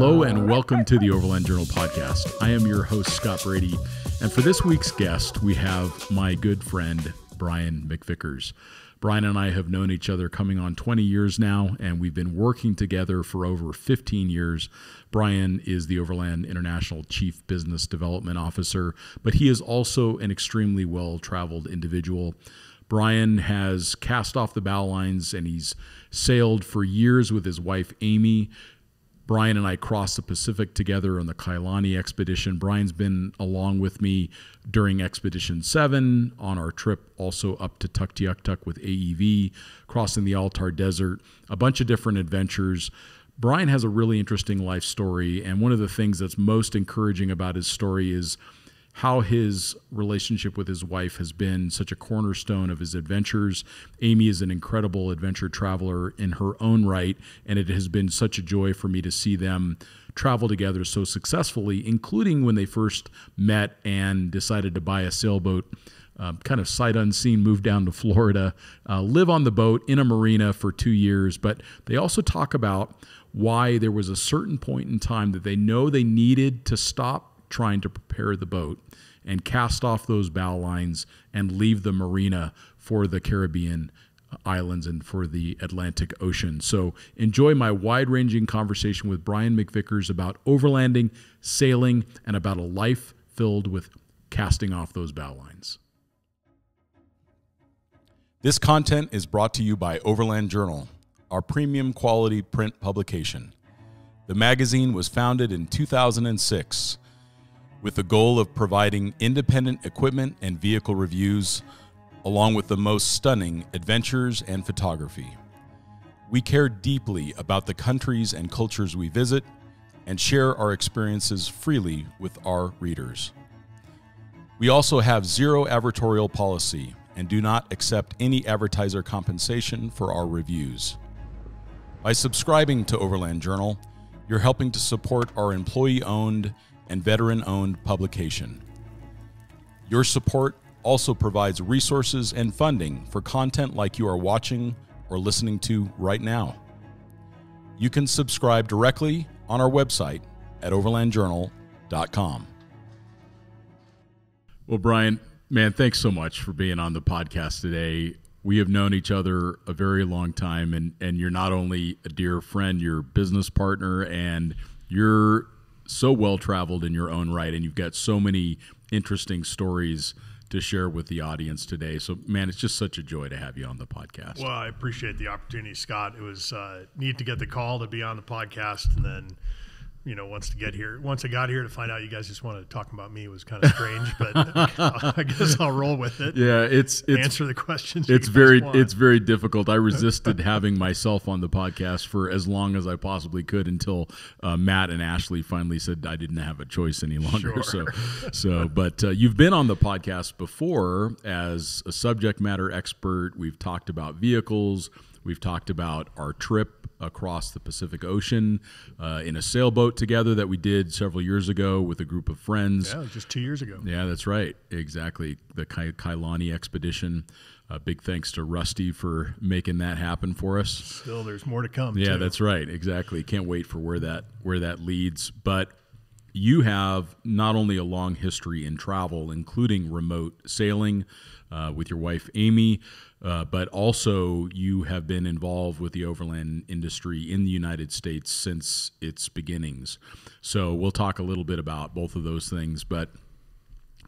Hello and welcome to the Overland Journal podcast. I am your host, Scott Brady. And for this week's guest, we have my good friend, Brian McVickers. Brian and I have known each other coming on 20 years now, and we've been working together for over 15 years. Brian is the Overland International Chief Business Development Officer, but he is also an extremely well traveled individual. Brian has cast off the bow lines and he's sailed for years with his wife, Amy. Brian and I crossed the Pacific together on the Kailani expedition. Brian's been along with me during Expedition 7 on our trip also up to Tuktoyaktuk with AEV, crossing the Altar Desert, a bunch of different adventures. Brian has a really interesting life story, and one of the things that's most encouraging about his story is how his relationship with his wife has been such a cornerstone of his adventures. Amy is an incredible adventure traveler in her own right, and it has been such a joy for me to see them travel together so successfully, including when they first met and decided to buy a sailboat. Uh, kind of sight unseen, moved down to Florida, uh, live on the boat in a marina for two years. But they also talk about why there was a certain point in time that they know they needed to stop trying to prepare the boat and cast off those bow lines and leave the marina for the Caribbean uh, islands and for the Atlantic Ocean. So enjoy my wide ranging conversation with Brian McVickers about overlanding, sailing, and about a life filled with casting off those bow lines. This content is brought to you by Overland Journal, our premium quality print publication. The magazine was founded in 2006 with the goal of providing independent equipment and vehicle reviews, along with the most stunning adventures and photography. We care deeply about the countries and cultures we visit and share our experiences freely with our readers. We also have zero advertorial policy and do not accept any advertiser compensation for our reviews. By subscribing to Overland Journal, you're helping to support our employee owned and veteran owned publication. Your support also provides resources and funding for content like you are watching or listening to right now. You can subscribe directly on our website at overlandjournal.com. Well, Brian, man, thanks so much for being on the podcast today. We have known each other a very long time, and, and you're not only a dear friend, you're business partner, and you're so well traveled in your own right, and you've got so many interesting stories to share with the audience today. So, man, it's just such a joy to have you on the podcast. Well, I appreciate the opportunity, Scott. It was uh, neat to get the call to be on the podcast, and then you know, once to get here, once I got here to find out you guys just wanted to talk about me was kind of strange, but I guess I'll roll with it. Yeah, it's, it's answer the questions. It's very want. it's very difficult. I resisted having myself on the podcast for as long as I possibly could until uh, Matt and Ashley finally said I didn't have a choice any longer. Sure. So, so, but uh, you've been on the podcast before as a subject matter expert. We've talked about vehicles. We've talked about our trip across the Pacific Ocean uh, in a sailboat together that we did several years ago with a group of friends. Yeah, just two years ago. Yeah, that's right. Exactly. The Kai- Kailani expedition. Uh, big thanks to Rusty for making that happen for us. Still, there's more to come. Yeah, too. that's right. Exactly. Can't wait for where that where that leads. But you have not only a long history in travel, including remote sailing uh, with your wife Amy, uh, but also you have been involved with the overland industry in the United States since its beginnings. So we'll talk a little bit about both of those things, but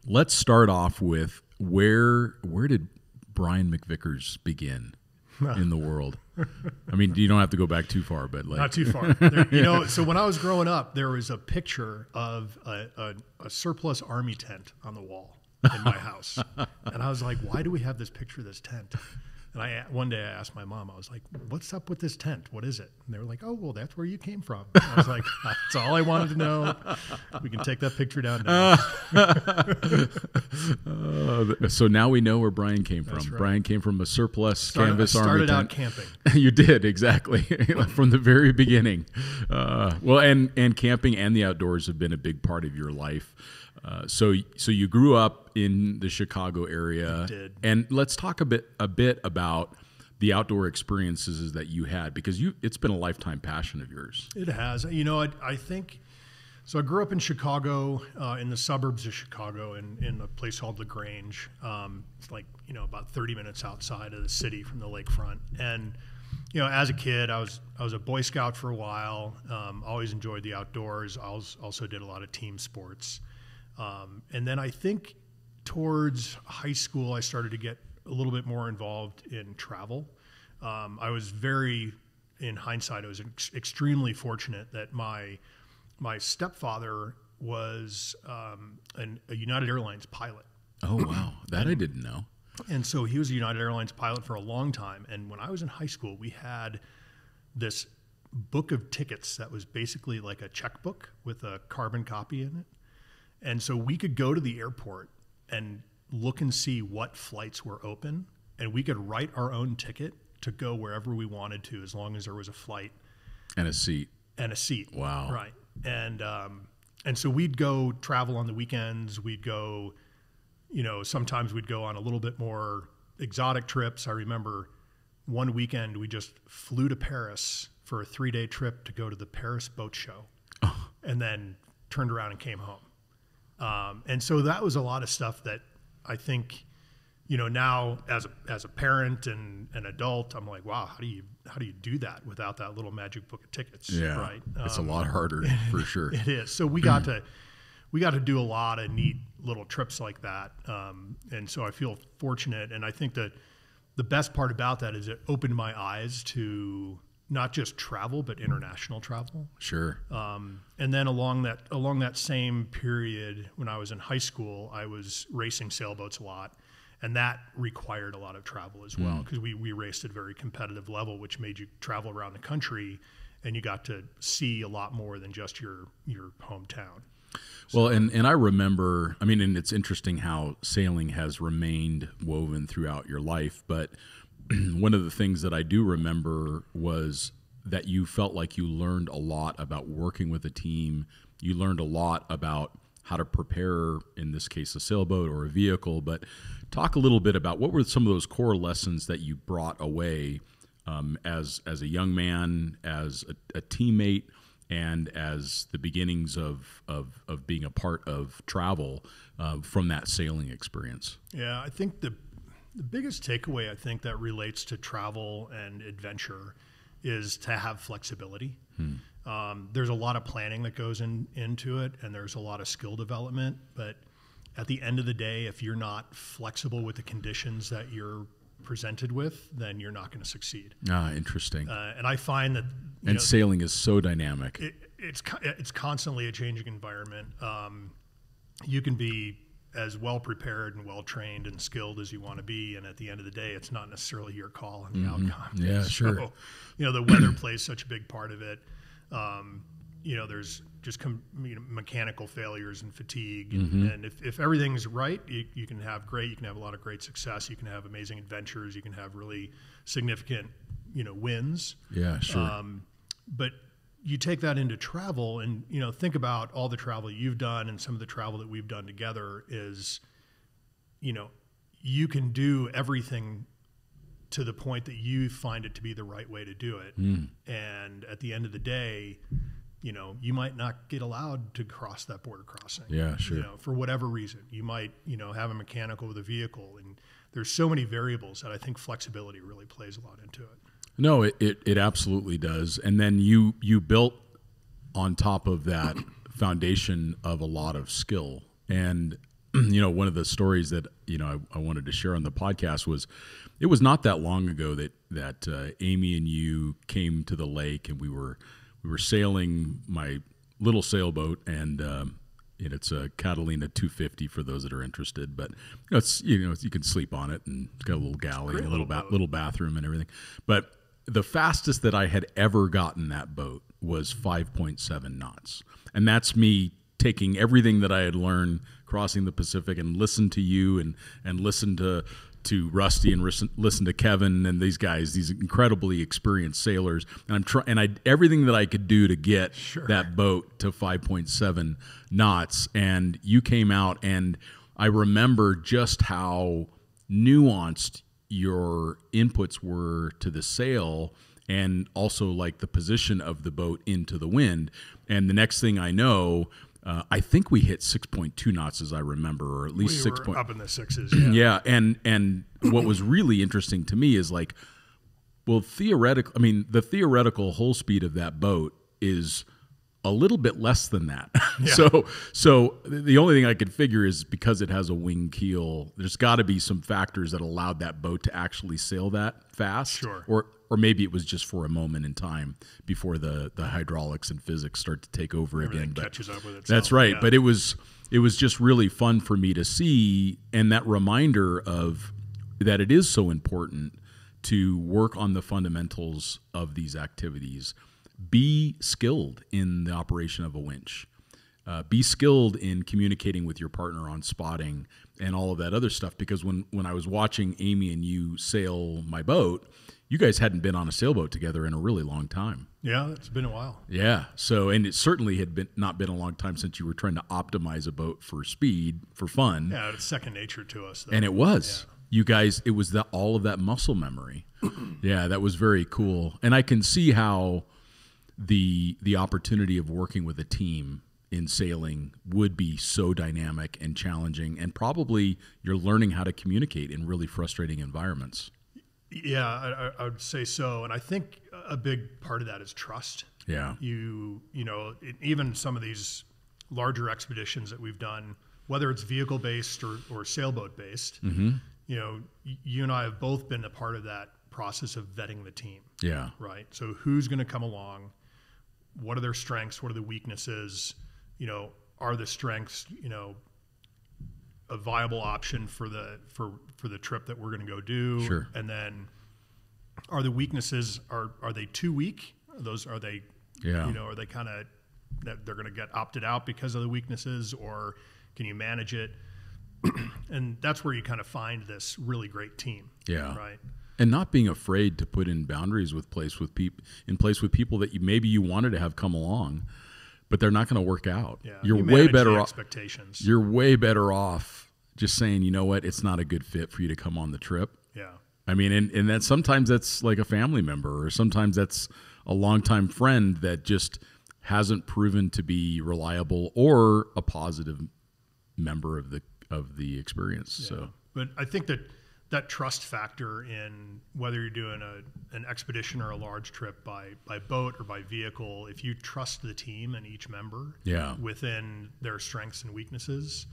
let's start off with where where did Brian McVickers begin in the world? I mean, you don't have to go back too far, but like not too far. There, you know, so when I was growing up, there was a picture of a, a, a surplus army tent on the wall in my house. and I was like, why do we have this picture of this tent? And I one day I asked my mom, I was like, "What's up with this tent? What is it?" And they were like, "Oh, well, that's where you came from." And I was like, "That's all I wanted to know. We can take that picture down now." uh, so now we know where Brian came from. Right. Brian came from a surplus started, canvas I started army out camping. you did exactly from the very beginning. Uh, well, and and camping and the outdoors have been a big part of your life. Uh, so so you grew up in the Chicago area, did. and let's talk a bit a bit about the outdoor experiences that you had because you it's been a lifetime passion of yours. It has. You know, I, I think so. I grew up in Chicago, uh, in the suburbs of Chicago, in, in a place called La Grange. Um, it's like you know about 30 minutes outside of the city from the lakefront. And you know, as a kid, I was I was a Boy Scout for a while. Um, always enjoyed the outdoors. I was, also did a lot of team sports. Um, and then I think towards high school, I started to get a little bit more involved in travel. Um, I was very, in hindsight, I was ex- extremely fortunate that my my stepfather was um, an, a United Airlines pilot. Oh wow, that I didn't know. And so he was a United Airlines pilot for a long time. And when I was in high school, we had this book of tickets that was basically like a checkbook with a carbon copy in it. And so we could go to the airport and look and see what flights were open, and we could write our own ticket to go wherever we wanted to, as long as there was a flight and a seat and a seat. Wow! Right, and um, and so we'd go travel on the weekends. We'd go, you know, sometimes we'd go on a little bit more exotic trips. I remember one weekend we just flew to Paris for a three day trip to go to the Paris Boat Show, oh. and then turned around and came home. Um, and so that was a lot of stuff that I think, you know, now as a as a parent and an adult, I'm like, wow, how do you how do you do that without that little magic book of tickets? Yeah, right. It's um, a lot harder for sure. It is. So we got to we got to do a lot of neat little trips like that, um, and so I feel fortunate. And I think that the best part about that is it opened my eyes to not just travel but international travel. Sure. Um, and then along that along that same period, when I was in high school, I was racing sailboats a lot, and that required a lot of travel as well because mm. we we raced at a very competitive level, which made you travel around the country, and you got to see a lot more than just your your hometown. So, well, and, and I remember, I mean, and it's interesting how sailing has remained woven throughout your life, but one of the things that I do remember was that you felt like you learned a lot about working with a team. You learned a lot about how to prepare, in this case, a sailboat or a vehicle. But talk a little bit about what were some of those core lessons that you brought away um, as as a young man, as a, a, teammate, and as the beginnings of of, of being a part of travel uh, from that sailing experience. Yeah, I think the the biggest takeaway I think that relates to travel and adventure is to have flexibility. Hmm. Um, there's a lot of planning that goes in, into it, and there's a lot of skill development. But at the end of the day, if you're not flexible with the conditions that you're presented with, then you're not going to succeed. Ah, interesting. Uh, and I find that and know, sailing is so dynamic. It, it's it's constantly a changing environment. Um, you can be as well prepared and well trained and skilled as you want to be. And at the end of the day, it's not necessarily your call and the mm-hmm. outcome. Yeah, so, sure. You know, the weather plays such a big part of it. Um, you know, there's just com- you know, mechanical failures and fatigue. And, mm-hmm. and if, if everything's right, you, you, can have great, you can have a lot of great success. You can have amazing adventures. You can have really significant, you know, wins. Yeah, sure. Um, but you take that into travel and you know think about all the travel you've done and some of the travel that we've done together is you know you can do everything to the point that you find it to be the right way to do it. Mm. and at the end of the day you know you might not get allowed to cross that border crossing. Yeah sure. you know for whatever reason. You might you know have a mechanical with a vehicle and there's so many variables that i think flexibility really plays a lot into it no, it, it, it absolutely does. And then you you built on top of that foundation of a lot of skill. And you know, one of the stories that you know I, I, wanted to share on the podcast was it was not that long ago that that uh, Amy and you came to the lake and we were we were sailing my little sailboat and. Um, it's a Catalina 250 for those that are interested, but you know, it's you know you can sleep on it and it's got a little galley, and a little ba- little bathroom and everything. But the fastest that I had ever gotten that boat was 5.7 knots. And that's me taking everything that I had learned crossing the Pacific and listen to you and, and listen to to Rusty and listen, to Kevin and these guys, these incredibly experienced sailors. And I'm trying, and I everything that I could do to get sure. that boat to 5.7 knots. And you came out, and I remember just how nuanced your inputs were to the sail and also like the position of the boat into the wind. And the next thing I know, uh, I think we hit 6.2 knots as I remember, or at least We six point. up in the sixes. Yeah. Yeah, and and what was really interesting to me is like, well, theoretical. I mean, the theoretical hull speed of that boat is a little bit less than that. so, so the only thing I could figure is because it has a wing keel, there's got to be some factors that allowed that boat to actually sail that fast. Sure. Or or maybe it was just for a moment in time before the the hydraulics and physics start to take over Everything again. But catches up with itself. that's right. Yeah. But it was it was just really fun for me to see and that reminder of that it is so important to work on the fundamentals of these activities. Be skilled in the operation of a winch. Uh, be skilled in communicating with your partner on spotting and all of that other stuff. Because when when I was watching Amy and you sail my boat, you guys hadn't been on a sailboat together in a really long time. yeah, it's been a while. Yeah. So, and it certainly had been not been a long time since you were trying to optimize a boat for speed, for fun, Yeah, it's second nature to us. Though. and it was. You guys, it was that all of that muscle memory. yeah, that was very cool, and I can see how the the opportunity of working with a team in sailing would be so dynamic and challenging, and probably you're learning how to communicate in really frustrating environments. Yeah, I, I- would say so, and I think a big part of that is trust. Yeah. You you know it, even some of these larger expeditions that we've done, whether it's vehicle based or, or sailboat based, mm-hmm. you know, you and I have both been a part of that process of vetting the team, Yeah. right? So who's going to come along? What are their strengths? What are the weaknesses? You know, are the strengths you know a viable option for the for for the trip that we're going to go do? Sure. And then are the weaknesses are are they too weak? Are those are they Yeah. you know are they kind of that they're going to get opted out because of the weaknesses or can you manage it? and that's where you kind of find this really great team. Yeah. Right. And not being afraid to put in boundaries with place with people in place with people that you maybe you wanted to have come along but they're not going to work out Yeah. you're You way better off expectations. you're way better off just saying you know what it's not a good fit for you to come on the trip yeah. i mean and, and that sometimes that's like a family member or sometimes that's a longtime friend that just hasn't proven to be reliable or a positive member of the of the experience so But I think that that trust factor in whether you're doing a, an expedition or a large trip by, by boat or by vehicle, if you trust the team and each member Yeah. within their strengths and weaknesses,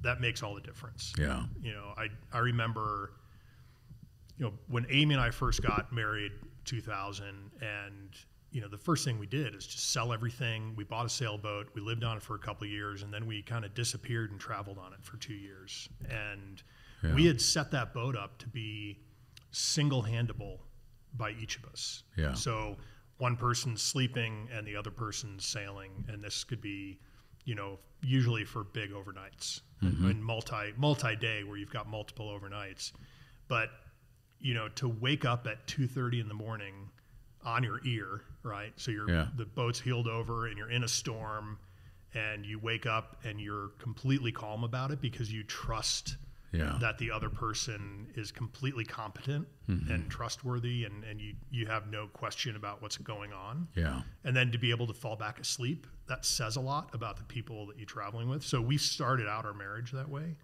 that makes all the difference. yeah You know, I, I remember, you know, when Amy and I first got married 2000 and you know, the first thing we did is just sell everything. We bought a sailboat. We lived on it for a couple of years, and then we kind of disappeared and traveled on it for two years. And we had set that boat up to be single-handable by each of us. Yeah. So one person's sleeping and the other person's sailing, and this could be, you know, usually for big overnights and mm-hmm. multi multi day where you've got multiple overnights. But you know, to wake up at two thirty in the morning on your ear, right? So you're Yeah. the boat's heeled over and you're in a storm, and you wake up and you're completely calm about it because you trust Yeah. that the other person is completely competent Mm-hmm. and trustworthy and, and you, you have no question about what's going on. yeah And then to be able to fall back asleep, that says a lot about the people that you're traveling with. So we started out our marriage that way,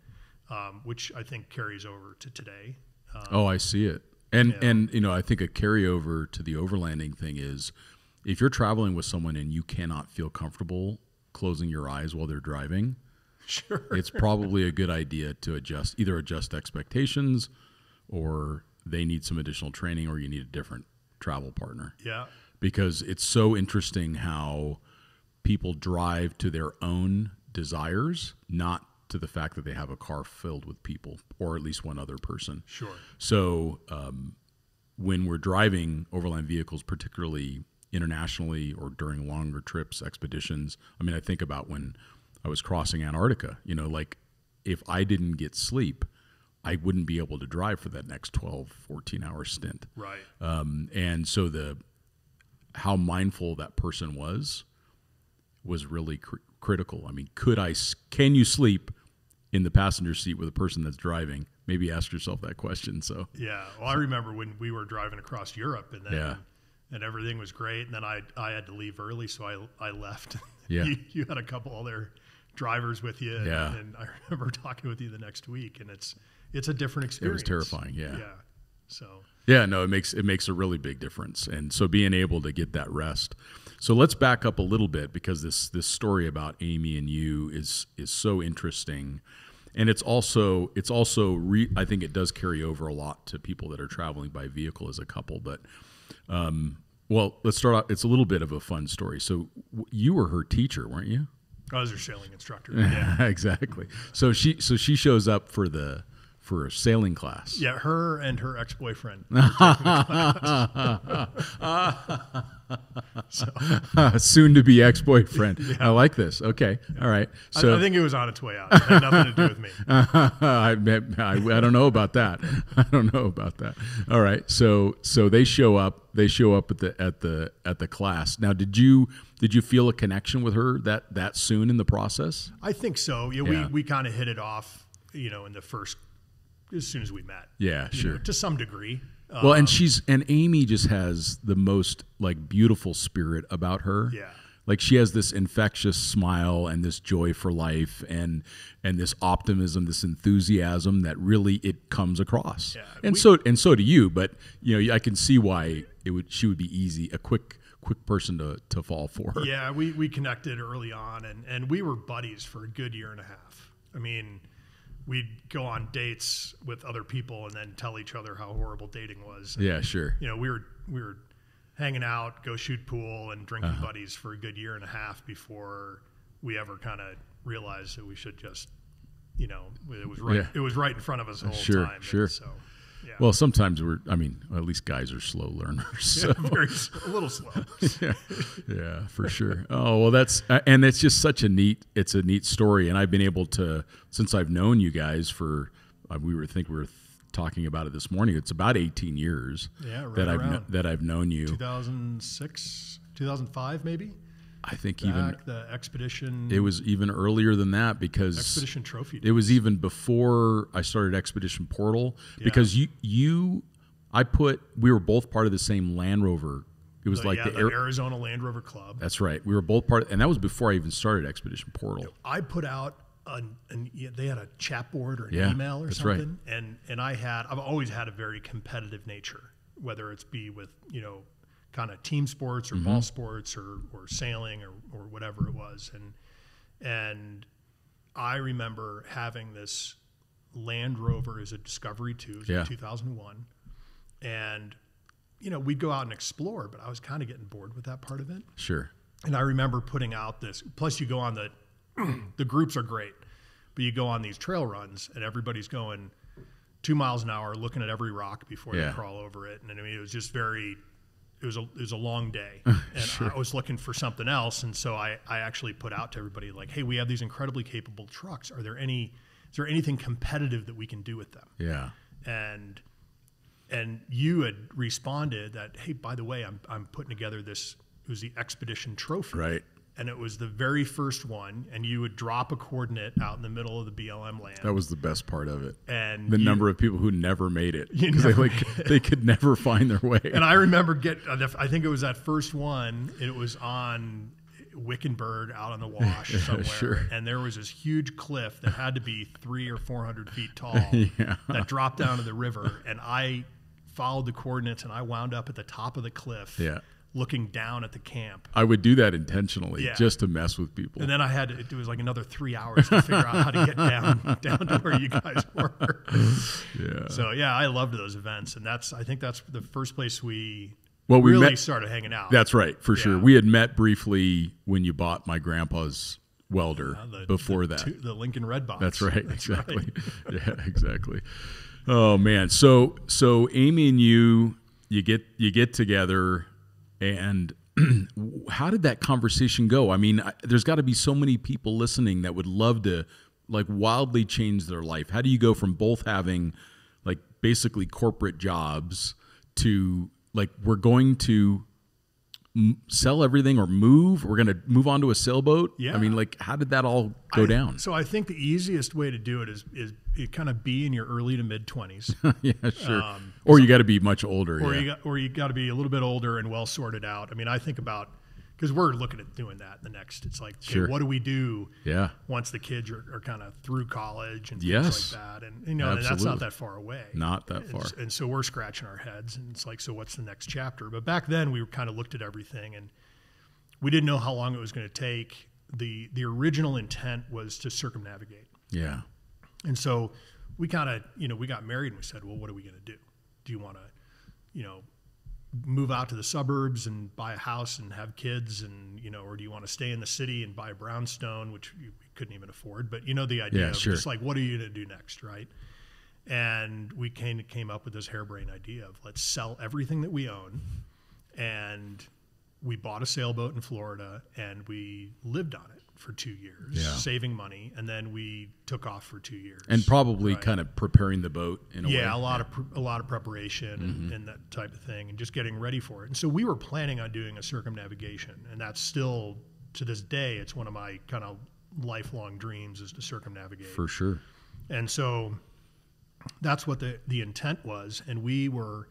um, which I think carries over to today. Um, Oh, I see it. And Yeah. and you know, I think a carryover to the overlanding thing is if you're traveling with someone and you cannot feel comfortable closing your eyes while they're driving, sure. it's probably a good idea to adjust either adjust expectations or they need some additional training or you need a different travel partner Yeah. because it's so interesting how people drive to their own desires, not to the fact that they have a car filled with people or at least one other person. Sure. So um, when we're driving overland vehicles, particularly internationally or during longer trips, expeditions, I mean, I think about when I was crossing Antarctica, you know, like if I didn't get sleep, I wouldn't be able to drive for that next 12, 14 hour stint. Right. Um, and so the how mindful that person was was really cr- critical. I mean, could I? Can you sleep in the passenger seat with a person that's driving? maybe ask yourself that question. So Yeah. Well, I remember when we were driving across Europe and then Yeah. and everything was great. And then I I had to leave early, so I I left. Yeah. you, you had a couple other drivers with you. And, Yeah. and I remember talking with you the next week, and it's it's a different experience. It was terrifying, yeah. Yeah. So Yeah, no, it makes it makes a really big difference, and so being able to get that rest. So let's back up a little bit because this this story about Amy and you is is so interesting, and it's also it's also re, I think it does carry over a lot to people that are traveling by vehicle as a couple. But um, well, let's start out. It's a little bit of a fun story. So w- you were her teacher, weren't you? I was her sailing instructor. Yeah. exactly. So she so she shows up for the for a sailing class. Yeah, her and her ex boyfriend. soon to be ex boyfriend. I like this. Okay. All right. So I, I think it was on its way out. It had nothing to do with me. I, I, I don't know about that. I don't know about that. All right. So so they show up. They show up at the at the at the class. Now, did you did you feel a connection with her that that soon in the process? I think so. Yeah, Yeah. we, we kind of hit it off, you know, in the first, as soon as we met. Yeah, sure. know, to some degree. Well, and um, she's and Amy just has the most like beautiful spirit about her. Yeah. Like she has this infectious smile and this joy for life and and this optimism, this enthusiasm that really it comes across. Yeah, and we- so and so do you, but you know, I can see why it would she would be easy, a quick quick person to to fall for. yeah, we, we connected early on, and, and we were buddies for a good year and a half. I mean, we'd go on dates with other people and then tell each other how horrible dating was. Yeah, sure. You know, we were we were hanging out, go shoot pool, and drinking Uh-huh. buddies for a good year and a half before we ever kind of realized that we should just, you know, it was right. Yeah. It was right in front of us the whole Sure, time. and sure. So, yeah. Well, sometimes we're I mean, at least guys are slow learners. So. very s- a little slow. yeah, yeah, for sure. Oh well, that's uh, and it's just such a neat. It's a neat story, and I've been able to since I've known you guys for. Uh, we were think we were th- talking about it this morning. It's about eighteen years. Yeah, right that I've around. that I've known you. 2006, 2005, maybe. I think even the expedition. it was even earlier than that because expedition trophy. it was even before I started Expedition Portal because you you I put we were both part of the same Land Rover. It was the, like yeah, the, the air, Arizona Land Rover Club. That's right. We were both part, and that was before I even started Expedition Portal. I put out an, an yeah, they had a chat board or an Yeah, email or that's right. something, and and I had I've always had a very competitive nature, whether it's be with you know kind of team sports or Mm-hmm. ball sports or or sailing or or whatever it was, and and I remember having this Land Rover as a Discovery two, it Yeah. in 2001, and you know we'd go out and explore, but I was kind of getting bored with that part of it. Sure. And I remember putting out this. Plus, you go on the the groups are great, but you go on these trail runs and everybody's going two miles an hour, looking at every rock before Yeah. they crawl over it. And I mean, it was just very. It was a it was a long day, and I was looking for something else. And so I I actually put out to everybody like, hey, we have these incredibly capable trucks. Are there any? Is there anything competitive that we can do with them? Yeah. and and you had responded that hey by the way i'm, I'm putting together this it was the expedition trophy Right. And it was the very first one and you would drop a coordinate out in the middle of the blm land That was the best part of it. and The you- number of people who never made it because they like they could never find their way. and i remember get uh, i think it was that first one it was on wickenburg out on the wash somewhere sure. and there was this huge cliff that had to be three or four hundred feet tall Yeah. that dropped down to the river and i followed the coordinates and i wound up at the top of the cliff Yeah. Looking down at the camp I would do that intentionally Yeah. just to mess with people. and then i had to, it was like another three hours to figure out how to get down down to where you guys were yeah. so yeah i loved those events and that's i think that's the first place we Well, we really met- started hanging out That's right, for sure. We had met briefly when you bought my grandpa's welder Uh, the- before the that. two- the lincoln red box That's right. exactly. yeah, exactly. Oh man. So so Amy and you you get you get together and how did that conversation go? I mean, I, there's got to be so many people listening that would love to like wildly change their life. How do you go from both having like basically corporate jobs to like we're going to m- sell everything or move? We're going to move on to a sailboat. Yeah. I mean, like, how did that all go I- down? So I think the easiest way to do it is is you kind of be in your early to mid twenties, yeah, sure. or you got to be much older. Um, or yeah. you got or you got to be a little bit older and well sorted out. I mean, I think about because we're looking at doing that in the next. It's like, okay, Sure. what do we do yeah. once the kids are, are kind of through college and Yes. things like that? And you know, and that's not that far away. Not that far. s- And so we're scratching our heads, and it's like, so what's the next chapter? But back then, we kind of looked at everything, and we didn't know how long it was going to take. the The original intent was to circumnavigate, Yeah. and so we kind of, you know, we got married, and we said, well, what are we going to do? Do you want to, you know, move out to the suburbs and buy a house and have kids, and you know, or do you want to stay in the city and buy a brownstone, which you we couldn't even afford? But you know, the idea Yeah, of sure. just like, what are you going to do next, right? and we came came up with this harebrained idea of let's sell everything that we own, and we bought a sailboat in Florida and we lived on it for two years, Yeah. saving money, and then we took off for two years. And probably Right. kind of preparing the boat in a way. yeah, a lot of a lot of preparation and, mm-hmm. and that type of thing, and just getting ready for it. And so we were planning on doing a circumnavigation, and that's still to this day, it's one of my kind of lifelong dreams is to circumnavigate. For sure. And so that's what the, the intent was. And we were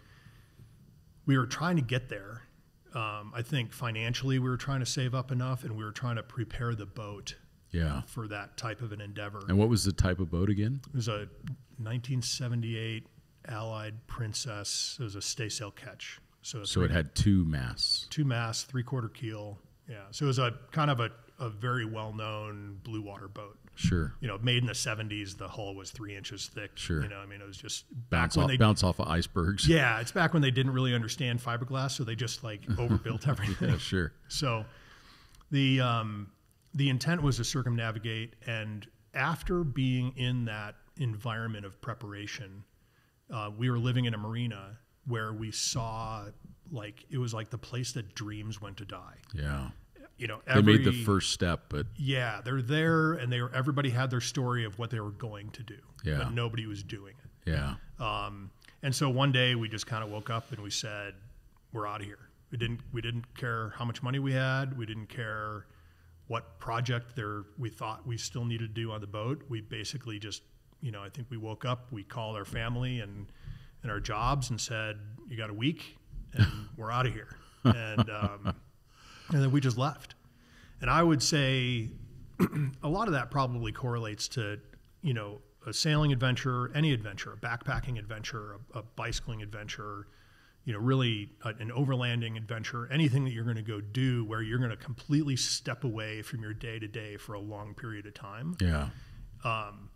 we were trying to get there. Um, I think financially we were trying to save up enough and we were trying to prepare the boat Yeah. for that type of an endeavor. And what was the type of boat again? It was a 1978 Allied Princess. It was a stay sail ketch. So, So it had two masts. two masts, three quarter keel. Yeah. So it was a kind of a, a very well known blue water boat. Sure. You know, made in the 70s, the hull was three inches thick. Sure. You know, I mean, it was just back Bounce when off, they bounce off of icebergs. Yeah, it's back when they didn't really understand fiberglass, so they just like overbuilt everything. Yeah, sure. So the um, the intent was to circumnavigate, and after being in that environment of preparation, uh, we were living in a marina where we saw like it was like the place that dreams went to die. Yeah. You know, They made the first step, but Yeah, they're there, and they were. Everybody had their story of what they were going to do, Yeah. but nobody was doing it. yeah. Um, and so one day we just kind of woke up and we said, "We're out of here." We didn't we didn't care how much money we had. We didn't care what project there we thought we still needed to do on the boat. We basically just, you know, I think we woke up, we called our family and and our jobs and said, "You got a week, and we're out of here." And um, and then we just left. And I would say a lot of that probably correlates to, you know, a sailing adventure, any adventure, a backpacking adventure, a, a bicycling adventure, you know, really a, an overlanding adventure, anything that you're going to go do where you're going to completely step away from your day to day for a long period of time. Yeah. Um,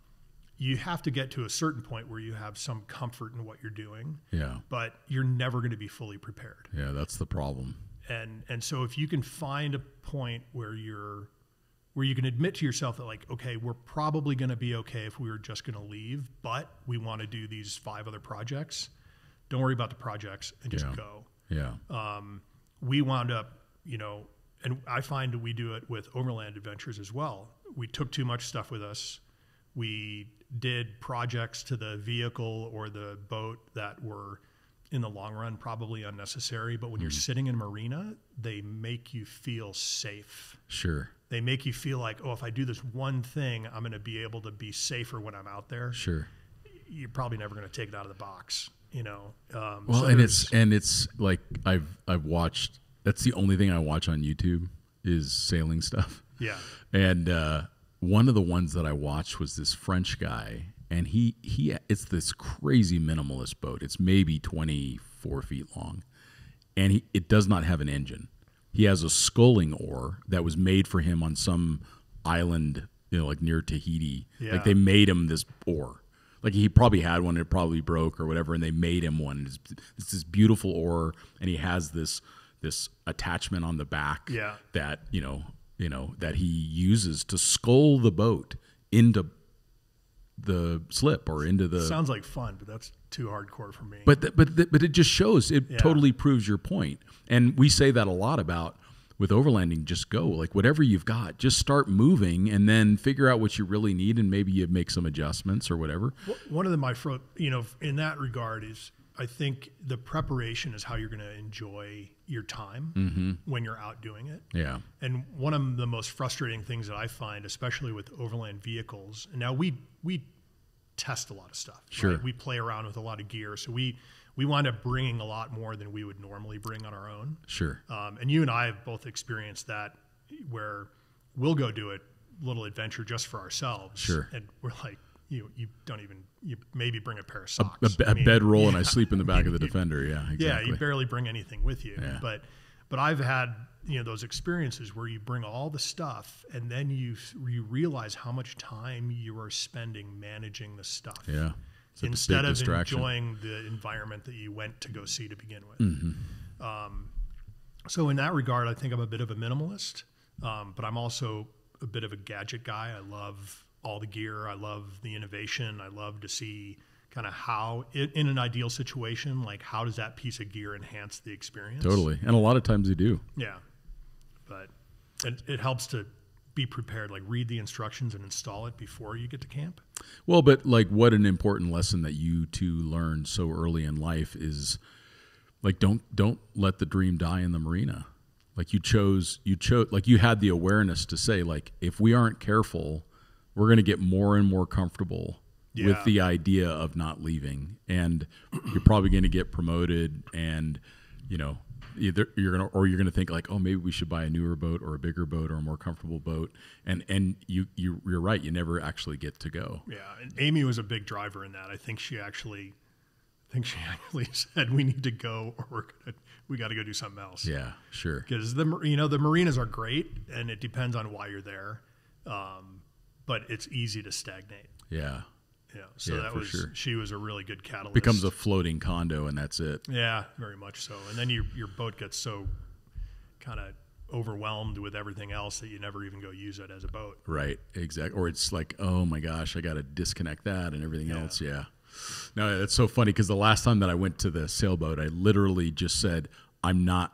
You have to get to a certain point where you have some comfort in what you're doing, Yeah. but you're never going to be fully prepared. Yeah. That's the problem. And and so if you can find a point where you're where you can admit to yourself that like okay we're probably going to be okay if we were just going to leave but we want to do these five other projects don't worry about the projects and just Yeah. go Yeah. um, we wound up you know and i find we do it with overland adventures as well we took too much stuff with us we did projects to the vehicle or the boat that were in the long run probably unnecessary but when you're sitting in a marina they make you feel safe Sure. they make you feel like oh if i do this one thing i'm going to be able to be safer when i'm out there Sure. you're probably never going to take it out of the box you know um, Well, so and it's and it's like I've I've watched. That's the only thing I watch on YouTube is sailing stuff. yeah And uh, one of the ones that I watched was this French guy, and he he it's this crazy minimalist boat. It's maybe twenty four feet long, and he, it does not have an engine. He has a sculling oar that was made for him on some island, you know, like near Tahiti. Yeah. Like they made him this oar. Like he probably had one, it probably broke or whatever, and they made him one. It's, it's this beautiful oar, and he has this this attachment on the back Yeah. that you know you know that he uses to scull the boat into the slip or into the sounds like fun but that's too hardcore for me but th- but th- but it just shows it Yeah. totally proves your point and we say that a lot about with overlanding just go like whatever you've got just start moving and then figure out what you really need and maybe you make some adjustments or whatever one of the my fro- you know in that regard is I think the preparation is how you're going to enjoy your time Mm-hmm. when you're out doing it. Yeah. And one of the most frustrating things that I find, especially with overland vehicles, and now we we test a lot of stuff. right? Sure. We play around with a lot of gear, so we we wind up bringing a lot more than we would normally bring on our own. Sure. Um, and you and I have both experienced that, where we'll go do a little adventure just for ourselves. Sure. And we're like, you you don't even you maybe bring a pair of A, socks. I a mean, bedroll and I sleep in the back of the Defender. Yeah. Exactly. yeah, you barely bring anything with you. Yeah. But but I've had you know those experiences where you bring all the stuff and then you you realize how much time you are spending managing the stuff. Yeah. Instead of enjoying the environment that you went to go see to begin with. Mm-hmm. Um, so in that regard, I think I'm a bit of a minimalist, um, but I'm also a bit of a gadget guy. I love all the gear. I love the innovation. I love to see kind of how, in, in an ideal situation, like how does that piece of gear enhance the experience? Totally. And a lot of times they do. Yeah, but it, it helps to be prepared. Like read the instructions and install it before you get to camp. Well, but like what an important lesson that you two learned so early in life is like don't don't let the dream die in the marina. Like you chose you chose like you had the awareness to say like if we aren't careful, we're going to get more and more comfortable Yeah. with the idea of not leaving and you're probably going to get promoted and you know either you're going to or you're going to think like oh maybe we should buy a newer boat or a bigger boat or a more comfortable boat and and you, you you're right you never actually get to go Yeah, and Amy was a big driver in that. I think she actually, I think she actually said we need to go or we're gonna we got to go do something else. Yeah, sure. because the you know the marinas are great and it depends on why you're there, um, but it's easy to stagnate. Yeah. Know, so Yeah, that was sure. she was a really good catalyst. Becomes a floating condo and that's it. yeah, very much so. And then your your boat gets so kind of overwhelmed with everything else that you never even go use it as a boat. Right. Exactly. Or it's like, oh my gosh, I got to disconnect that and everything Yeah. else. Yeah. No, that's so funny because the last time that I went to the sailboat, I literally just said, I'm not.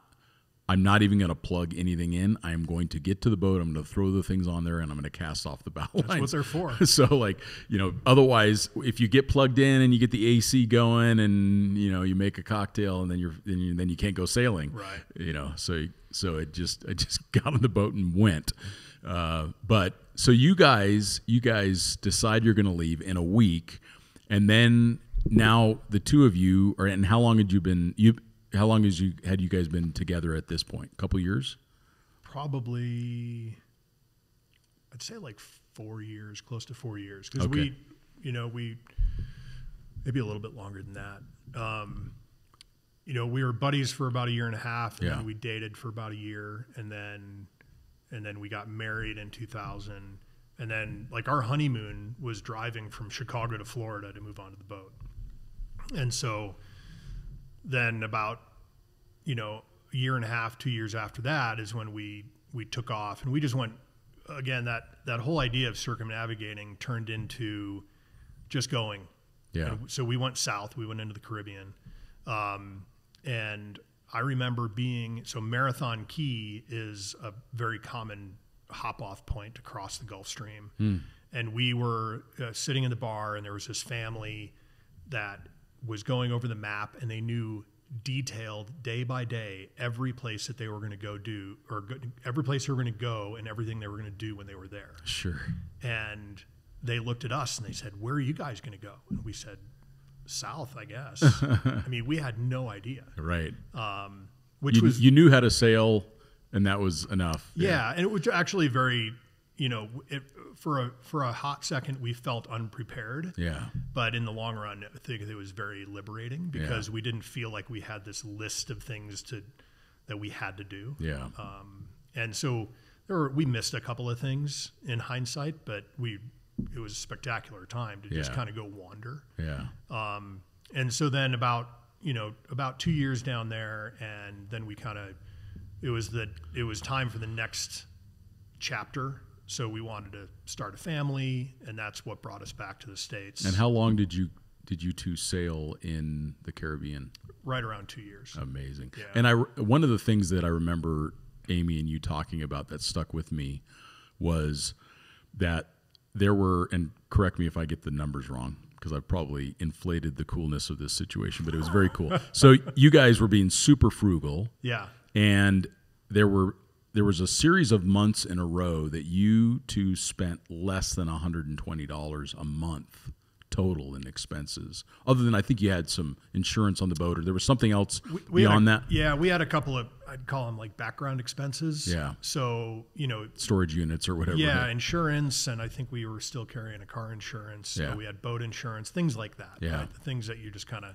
I'm not even going to plug anything in. I am going to get to the boat. I'm going to throw the things on there, and I'm going to cast off the bow That's line. what they're for. so like you know otherwise if you get plugged in and you get the AC going and you know you make a cocktail and then you're then you, then you can't go sailing Right. you know so so it just I just got on the boat and went uh, but so you guys you guys decide you're going to leave in a week and then now the two of you are and how long had you been you how long has you had you guys been together at this point a couple years probably I'd say like four years, close to four years, because Okay. we, you know, we maybe a little bit longer than that. Um, you know, we were buddies for about a year and a half, and Yeah. then we dated for about a year, and then and then we got married in 2000, and then like our honeymoon was driving from Chicago to Florida to move onto the boat, and so then about you know a year and a half two years after that is when we we took off. And we just went again that that whole idea of circumnavigating turned into just going. Yeah. And so we went south. We went into the caribbean. Um, and i remember being so marathon key is a very common hop off point across the gulf stream. And we were uh, sitting in the bar and there was this family that was going over the map and they knew detailed day by day every place that they were going to go do or go, every place they were going to go and everything they were going to do when they were there. Sure. And they looked at us and they said where are you guys going to go? And we said south i guess. I mean we had no idea. Right. Um, which you, was you knew how to sail and that was enough. Yeah, and it was actually very you know it, for a for a hot second we felt unprepared. Yeah. But in the long run i think it was very liberating because we didn't feel like we had this list of things to that we had to do. Yeah. Um, and so there were, we missed a couple of things in hindsight but we it was a spectacular time to just kind of go wander. Yeah. Um, and so then about you know about two years down there and then we kind of it was the it was time for the next chapter so we wanted to start a family and that's what brought us back to the states And how long did you did you two sail in the Caribbean? right around two years Amazing. Yeah. And I one of the things that I remember Amy and you talking about that stuck with me was that there were and correct me if I get the numbers wrong, because I've probably inflated the coolness of this situation, but it was very cool. so you guys were being super frugal, Yeah. and there were there was a series of months in a row that you two spent less than $120 a month total in expenses. Other than I think you had some insurance on the boat, or there was something else We had beyond a- that. Yeah, we had a couple of I'd call them like background expenses. Yeah. So you know, Storage units or whatever. yeah, but- insurance, and I think we were still carrying a car insurance. So Yeah. we had boat insurance, things like that. Yeah. right? The things that you just kind of,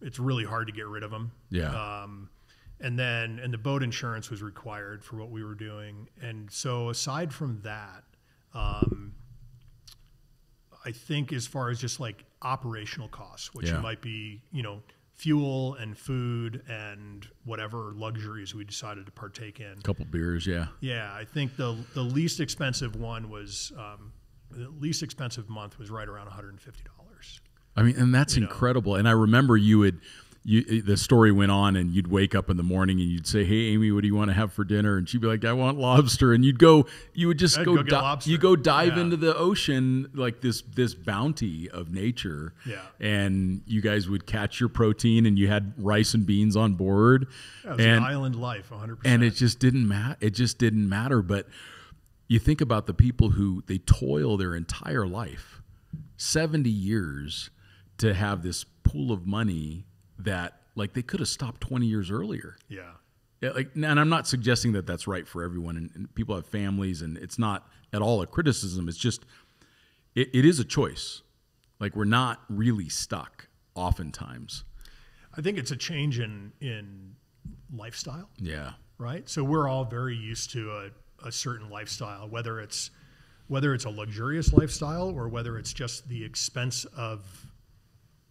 it's really hard to get rid of them. yeah. Um, and then, and the boat insurance was required for what we were doing. And so, aside from that, um, I think as far as just like operational costs, which Yeah. might be, you know, fuel and food and whatever luxuries we decided to partake in. A couple beers, yeah. Yeah, I think the the least expensive one was um, the least expensive month was right around one hundred and fifty dollars. I mean, and that's incredible. And I remember you would, you eh, the story went on, and you'd wake up in the morning and you'd say, "Hey, Amy, what do you want to have for dinner?" And she'd be like, "I want lobster." And you'd go, you would just I'd go, go you go dive Yeah. into the ocean like this this bounty of nature. Yeah. And you guys would catch your protein, and you had rice and beans on board, Yeah, it was and an island life, one hundred percent. and it just didn't matter. It just didn't matter. But you think about the people who they toil their entire life, seventy years, to have this pool of money that like they could have stopped twenty years earlier. Yeah, Yeah, like, and I'm not suggesting that that's right for everyone, and, and people have families, and it's not at all a criticism. It's just it, it is a choice. Like we're not really stuck oftentimes. I think it's a change in in lifestyle. Yeah, right? So we're all very used to a, a certain lifestyle, whether it's whether it's a luxurious lifestyle or whether it's just the expense of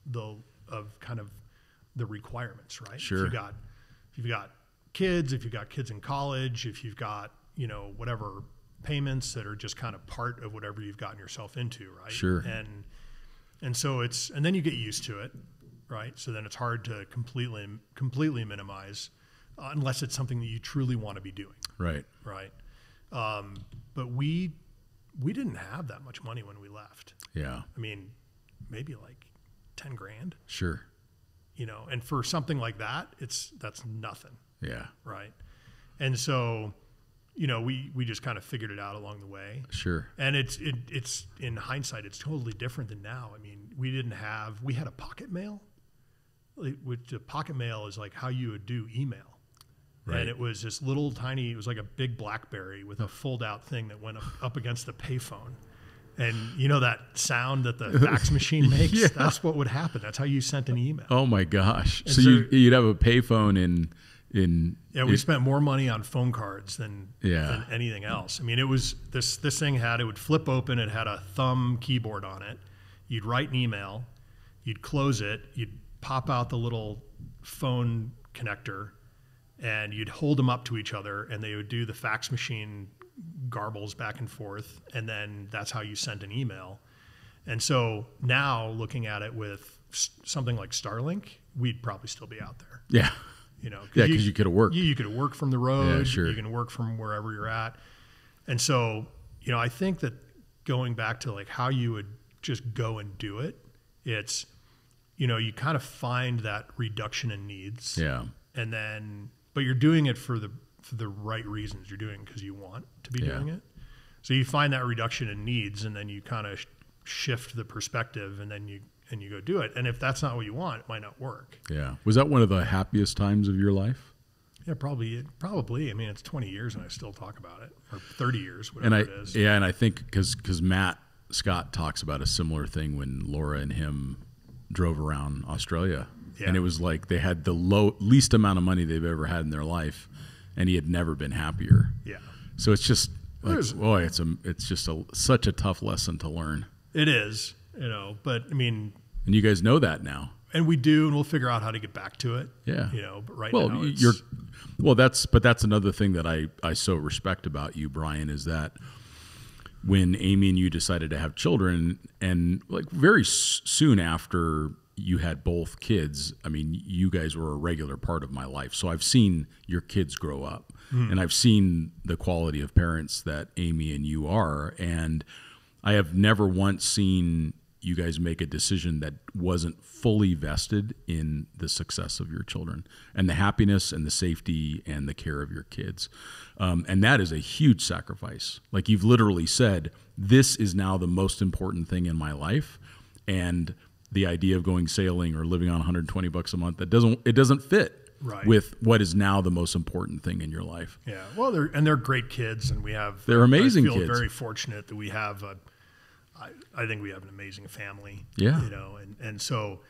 the of kind of the requirements, right? If you've got if you've got kids, if you've got kids in college, if you've got, you know, whatever payments that are just kind of part of whatever you've gotten yourself into, right? Sure. And and so it's and then you get used to it, right? So then it's hard to completely completely minimize uh, unless it's something that you truly want to be doing, right. right? Um, but we we didn't have that much money when we left. Yeah, I mean, maybe like ten grand, sure. You know. And for something like that, it's that's nothing, Yeah, right? And so, you know, we we just kind of figured it out along the way. sure. And it's it, it's in hindsight, it's totally different than now. I mean, we didn't have we had a pocket mail, which the pocket mail is like how you would do email. Right. And it was this little tiny, it was like a big BlackBerry with a fold out thing that went up, up against the payphone. And you know that sound that the fax machine makes? Yeah. That's what would happen. That's how you sent an email. Oh my gosh! So, so- you, you'd have a payphone in in Yeah, we it- spent more money on phone cards than, Yeah. than anything else. I mean, it was this this thing had it would flip open. It had a thumb keyboard on it. You'd write an email, you'd close it, you'd pop out the little phone connector, and you'd hold them up to each other, and they would do the fax machine garbles back and forth, and then that's how you sent an email. And so now, looking at it with something like Starlink, we'd probably still be out there yeah you know yeah, because you coulda worked. you, you could work from the road sure. you can work from wherever you're at and so you know i think that going back to like how you would just go and do it it's you know you kind of find that reduction in needs yeah and then but you're doing it for the for the right reasons you're doing because you want to be Yeah. doing it so you find that reduction in needs and then you kind of sh- shift the perspective and then you and you go do it and if that's not what you want it might not work yeah. Was that one of the happiest times of your life? Yeah, probably. Probably. I mean, it's 20 years and I still talk about it, or 30 years, And whatever I it is. yeah, and I think because because Matt Scott talks about a similar thing when Laura and him drove around Australia, and it was like they had the low least amount of money they've ever had in their life, and he had never been happier. Yeah, So it's just like, There's- boy, it's a it's just a such a tough lesson to learn, it is. You know, but I mean, and you guys know that now. and we do, and we'll figure out how to get back to it. Yeah. You know, but right well, now, it's, you're well. That's but that's another thing that I I so respect about you, Brian, is that when Amy and you decided to have children, and like very s- soon after you had both kids, I mean, you guys were a regular part of my life. So I've seen your kids grow up, and I've seen the quality of parents that Amy and you are, and I have never once seen you guys make a decision that wasn't fully vested in the success of your children and the happiness and the safety and the care of your kids. Um, and that is a huge sacrifice. Like you've literally said, this is now the most important thing in my life. And the idea of going sailing or living on 120 bucks a month that doesn't it doesn't fit Right. with what is now the most important thing in your life. Yeah, well, they're and they're great kids, and we have They're amazing I feel kids. very fortunate that we have a. I, I think we have an amazing family. Yeah. you know, and and so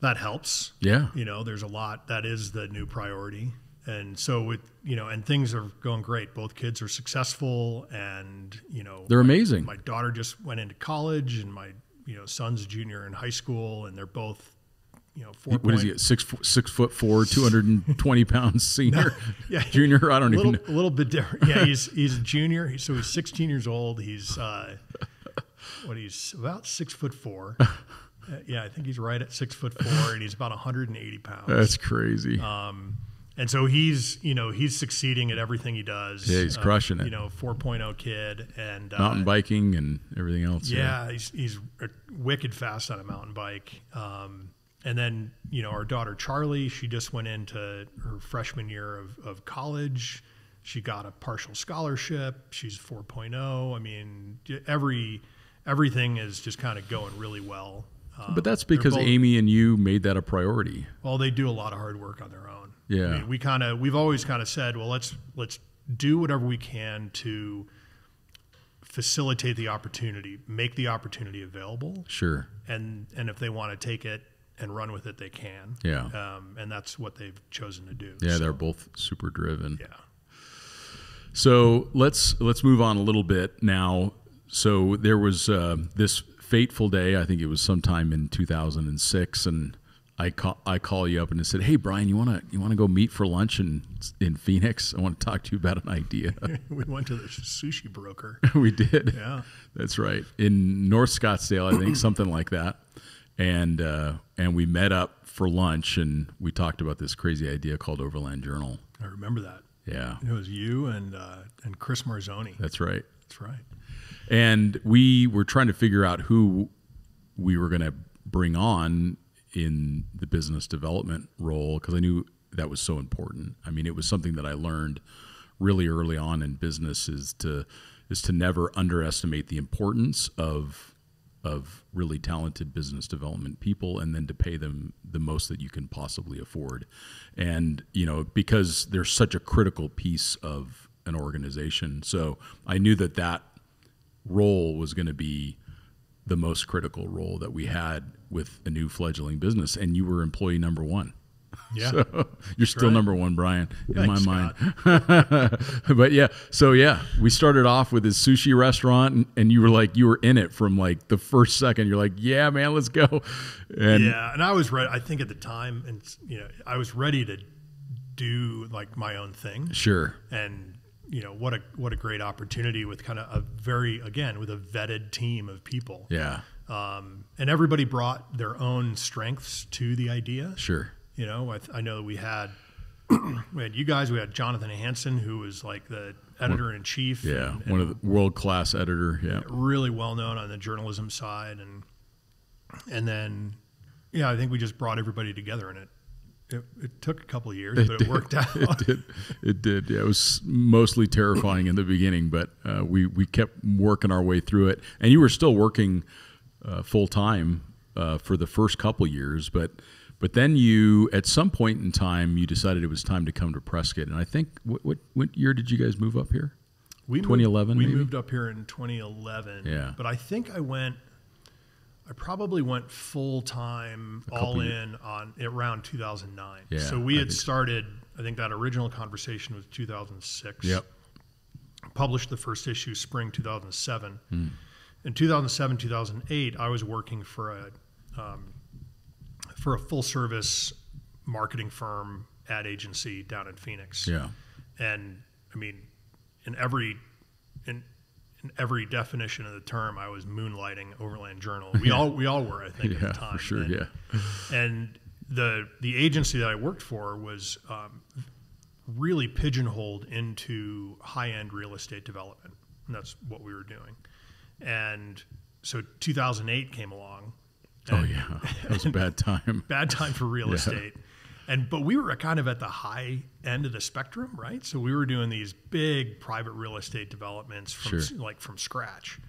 that helps. Yeah. you know, there's a lot that is the new priority, and so with you know, and things are going great. Both kids are successful, and you know, They're amazing. my daughter just went into college, and my you know son's a junior in high school, and they're both you know four. What is he? point- Six six foot four, two hundred and twenty pounds, senior, yeah. junior. I don't little, even know. a little bit different. Yeah, he's he's a junior. He's, so he's 16 years old. He's uh, what he's about six foot four. Uh, yeah, I think he's right at six foot four, and he's about 180 pounds. That's crazy. Um, and so he's you know he's succeeding at everything he does. Yeah, he's Uh, crushing it. You know, 4.0 kid, and uh, Mountain biking and everything else. yeah, he's he's wicked fast on a mountain bike. Um, and then you know our daughter Charlie, she just went into her freshman year of, of college. She got a partial scholarship. She's 4.0. I mean, every everything is just kind of going really well. Um, But that's because both- Amy and you made that a priority. well, they do a lot of hard work on their own. Yeah. I mean, we kind of we've always kind of said, well, let's let's do whatever we can to facilitate the opportunity, make the opportunity available, Sure. and and if they want to take it and run with it, they can. Yeah. Um, and that's what they've chosen to do. Yeah, So, they're both super driven. yeah. So let's let's move on a little bit now. So there was uh, this fateful day. I think it was sometime in 2006, and I call I call you up and I said, "Hey, Brian, you wanna you wanna go meet for lunch in in Phoenix? I want to talk to you about an idea." we went to the sushi broker. we did. Yeah. That's right. In North Scottsdale, I think something like that. And uh, and we met up for lunch and we talked about this crazy idea called Overland Journal. I remember that. Yeah, It was you and uh, and Chris Marzoni. that's right. That's right. And we were trying to figure out who we were going to bring on in the business development role because I knew that was so important. I mean, it was something that I learned really early on in business is to is to never underestimate the importance of of really talented business development people and then to pay them the most that you can possibly afford. And, you know, because they're such a critical piece of an organization. So I knew that that role was going to be the most critical role that we had with a new fledgling business. And you were employee number one. Yeah. So you're still right. number one, Brian, in Thanks, my mind. but yeah, so yeah, we started off with this sushi restaurant, and, and you were like, you were in it from like the first second. You're like, yeah, man, let's go. And yeah, and I was ready. I think at the time, and you know, I was ready to do like my own thing, sure, and you know, what a what a great opportunity with kind of a very again with a vetted team of people. yeah, Um, and everybody brought their own strengths to the idea. sure, You know, I, th- I know that we had we had you guys. We had Jonathan Hansen, who was like the editor in chief. yeah, and, one of the world class editor. Yeah, really well known on the journalism side, and and then yeah, I think we just brought everybody together, and it it, it took a couple of years, but it worked out. it did. It did. Yeah, it was mostly terrifying in the beginning, but uh, we we kept working our way through it. And you were still working uh, full time uh, for the first couple years, but but then you at some point in time you decided it was time to come to Prescott. And I think what what, what year did you guys move up here? We moved- 2011 We maybe? moved up here in 2011. Yeah. but I think I went. I probably went full time, all in on around 2009. Yeah, so we I had think so. started. I think that original conversation was 2006. Yep. Published the first issue spring 2007. Hmm. In 2007, 2008, I was working for a um, for a full service marketing firm ad agency down in Phoenix Yeah. and I mean, in every in every definition of the term, I was moonlighting Overland Journal. We all we all were, I think, at the time. for sure. And, yeah. and the the agency that I worked for was um, really pigeonholed into high end real estate development, and that's what we were doing. And so 2008 came along. Oh yeah, that was a bad time. bad time for real estate. And but we were kind of at the high end of the spectrum, right? So we were doing these big private real estate developments from Sure. like from scratch.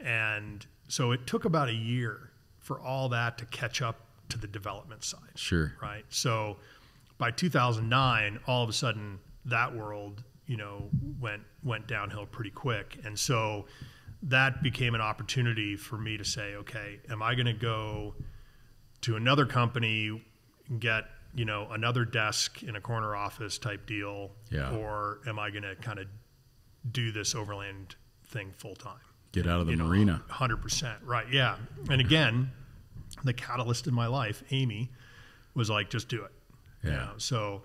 And so it took about a year for all that to catch up to the development side Sure. right? So by 2009, all of a sudden that world, you know, went went downhill pretty quick, and so that became an opportunity for me to say, okay, am I going to go to another company and get you know another desk in a corner office type deal, Yeah. or am I going to kind of do this overland thing full time? Get out of the you marina. 100%. Right. Yeah. And again, the catalyst in my life, Amy, was like, just do it. You Yeah. know, So,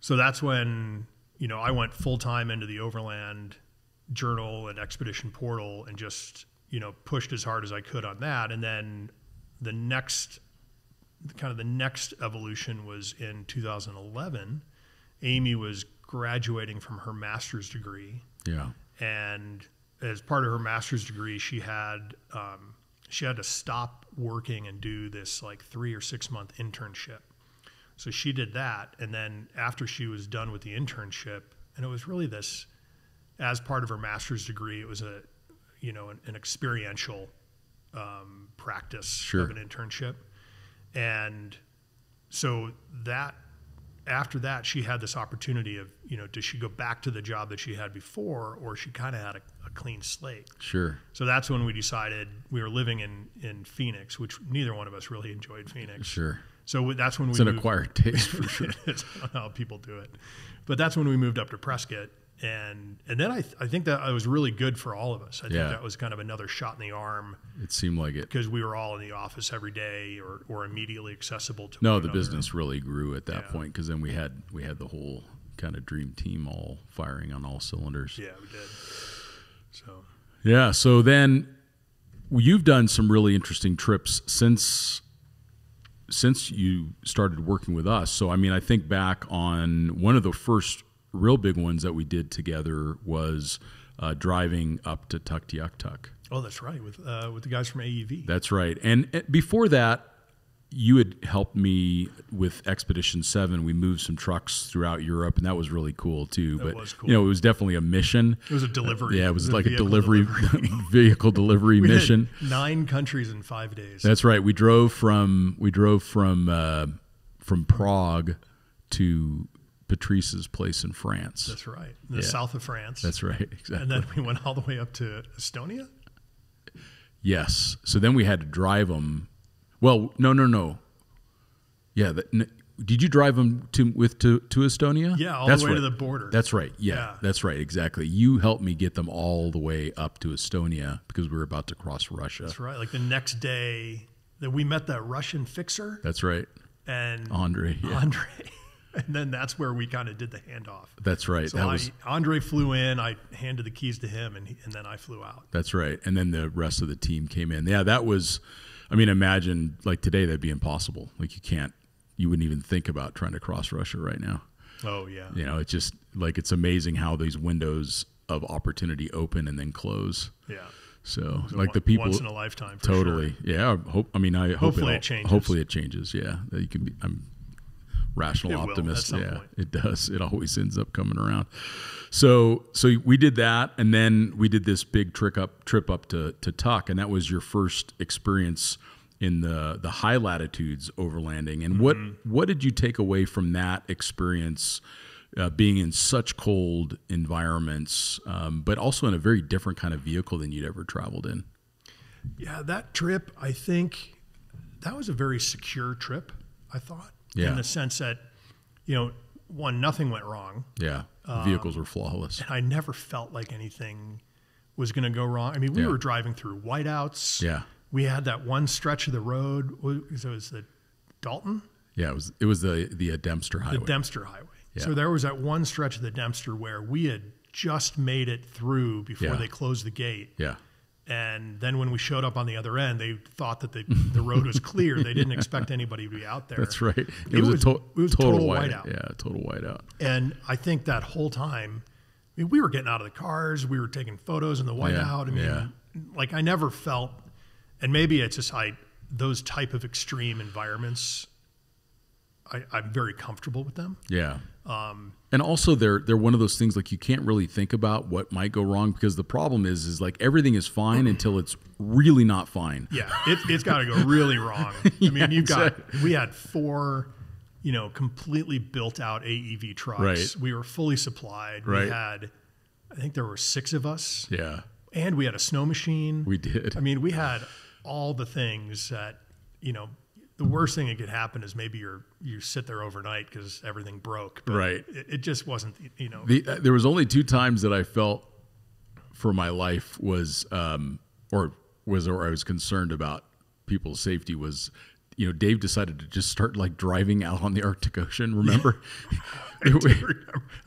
so that's when, you know, I went full time into the Overland Journal and Expedition Portal and just, you know, pushed as hard as I could on that. And then the next, kind of the next evolution was in 2011. Amy was graduating from her master's degree Yeah. and as part of her master's degree, she had um, she had to stop working and do this like three or six month internship. So she did that, and then after she was done with the internship, and it was really this as part of her master's degree, it was a you know an, an experiential um, practice Sure. of an internship, and so that after that she had this opportunity of you know does she go back to the job that she had before or she kind of had a, a clean slate Sure. so that's when we decided we were living in in phoenix which neither one of us really enjoyed phoenix Sure. so that's when It's we an moved, acquired taste for sure. it's how people do it but that's when we moved up to prescott and and then i, th- I think that it was really good for all of us i think that was kind of another shot in the arm It seemed like it. because we were all in the office every day or, or immediately accessible to No, the another. business really grew at that Yeah. point because then we had we had the whole kind of dream team all firing on all cylinders. yeah we did so Yeah. So then you've done some really interesting trips since since you started working with us. So I mean, I think back on one of the first real big ones that we did together was uh, driving up to Tuktoyaktuk. Oh, that's right, with uh, with the guys from AEV. That's right. And before that, you had helped me with Expedition Seven. We moved some trucks throughout Europe, and that was really cool too. but was cool. you know, it was definitely a mission. it was a delivery. Yeah, it was like a vehicle delivery, vehicle delivery We did mission. nine countries in five days. That's right. We drove from we drove from uh, from Prague to Patrice's place in France. That's right. In the Yeah. south of France. That's right. Exactly. and then we went all the way up to Estonia. Yes. So then we had to drive them. Well, no, no, no. Yeah. The, n- did you drive them to with to, to Estonia? Yeah, all That's the way to right. the border. That's right. Yeah, Yeah. that's right. Exactly. You helped me get them all the way up to Estonia because we were about to cross Russia. That's right. Like the next day that we met that Russian fixer That's right. and Andre. Yeah. Andre. And then that's where we kind of did the handoff. That's right. So that I, was Andre flew in, I handed the keys to him, and, he, and then I flew out. That's right. And then the rest of the team came in. Yeah, that was, I mean, imagine like today that'd be impossible. Like you can't, you wouldn't even think about trying to cross Russia right now. Oh, yeah. You know, it's just like it's amazing how these windows of opportunity open and then close. Yeah. So, So like one- the people, Once in a lifetime. Totally. Yeah. I hope. I mean, I hope Hopefully all- it changes. Hopefully it changes. Yeah. That you can be. I'm rational It optimist. yeah, point. it does. It always ends up coming around. So, so we did that, and then we did this big trick up trip up to to Tuk, and that was your first experience in the the high latitudes overlanding. And what Mm-hmm. what did you take away from that experience? Uh, being in such cold environments, um, but also in a very different kind of vehicle than you'd ever traveled in. Yeah, that trip, I think that was a very secure trip, I thought. Yeah. In the sense that, you know, one, nothing went wrong. Yeah, the Um, vehicles were flawless. And I never felt like anything was going to go wrong. I mean, we Yeah. were driving through whiteouts. Yeah, We had that one stretch of the road. Was it was the Dalton? yeah. It was it was the the uh, Dempster highway. The Dempster Highway. Yeah. So there was that one stretch of the Dempster where we had just made it through before Yeah. they closed the gate. yeah, And then when we showed up on the other end, they thought that the, the road was clear. They didn't expect anybody to be out there. that's right. It, It was, was- a to- it was total, total whiteout. whiteout. Yeah, total whiteout. And I think that whole time, I mean, we were getting out of the cars, we were taking photos in the whiteout. I mean, yeah. like I never felt, and maybe it's just I those type of extreme environments. I, I'm very comfortable with them. Yeah. Um, and also they're they're one of those things like you can't really think about what might go wrong because the problem is is like everything is fine until it's really not fine. Yeah, it, it's got to go really wrong. I mean, you've got we had four, you know, completely built out AEV trucks. Right. We were fully supplied. Right. We had, I think there were six of us, Yeah. and we had a snow machine. We did. I mean, we had all the things that you know. The worst thing that could happen is maybe you're you sit there overnight because everything broke. But Right. It, it just wasn't. You know. The, uh, there was only two times that I felt for my life was, um, or was, or I was concerned about people's safety was, you know, Dave decided to just start like driving out on the Arctic Ocean. Remember?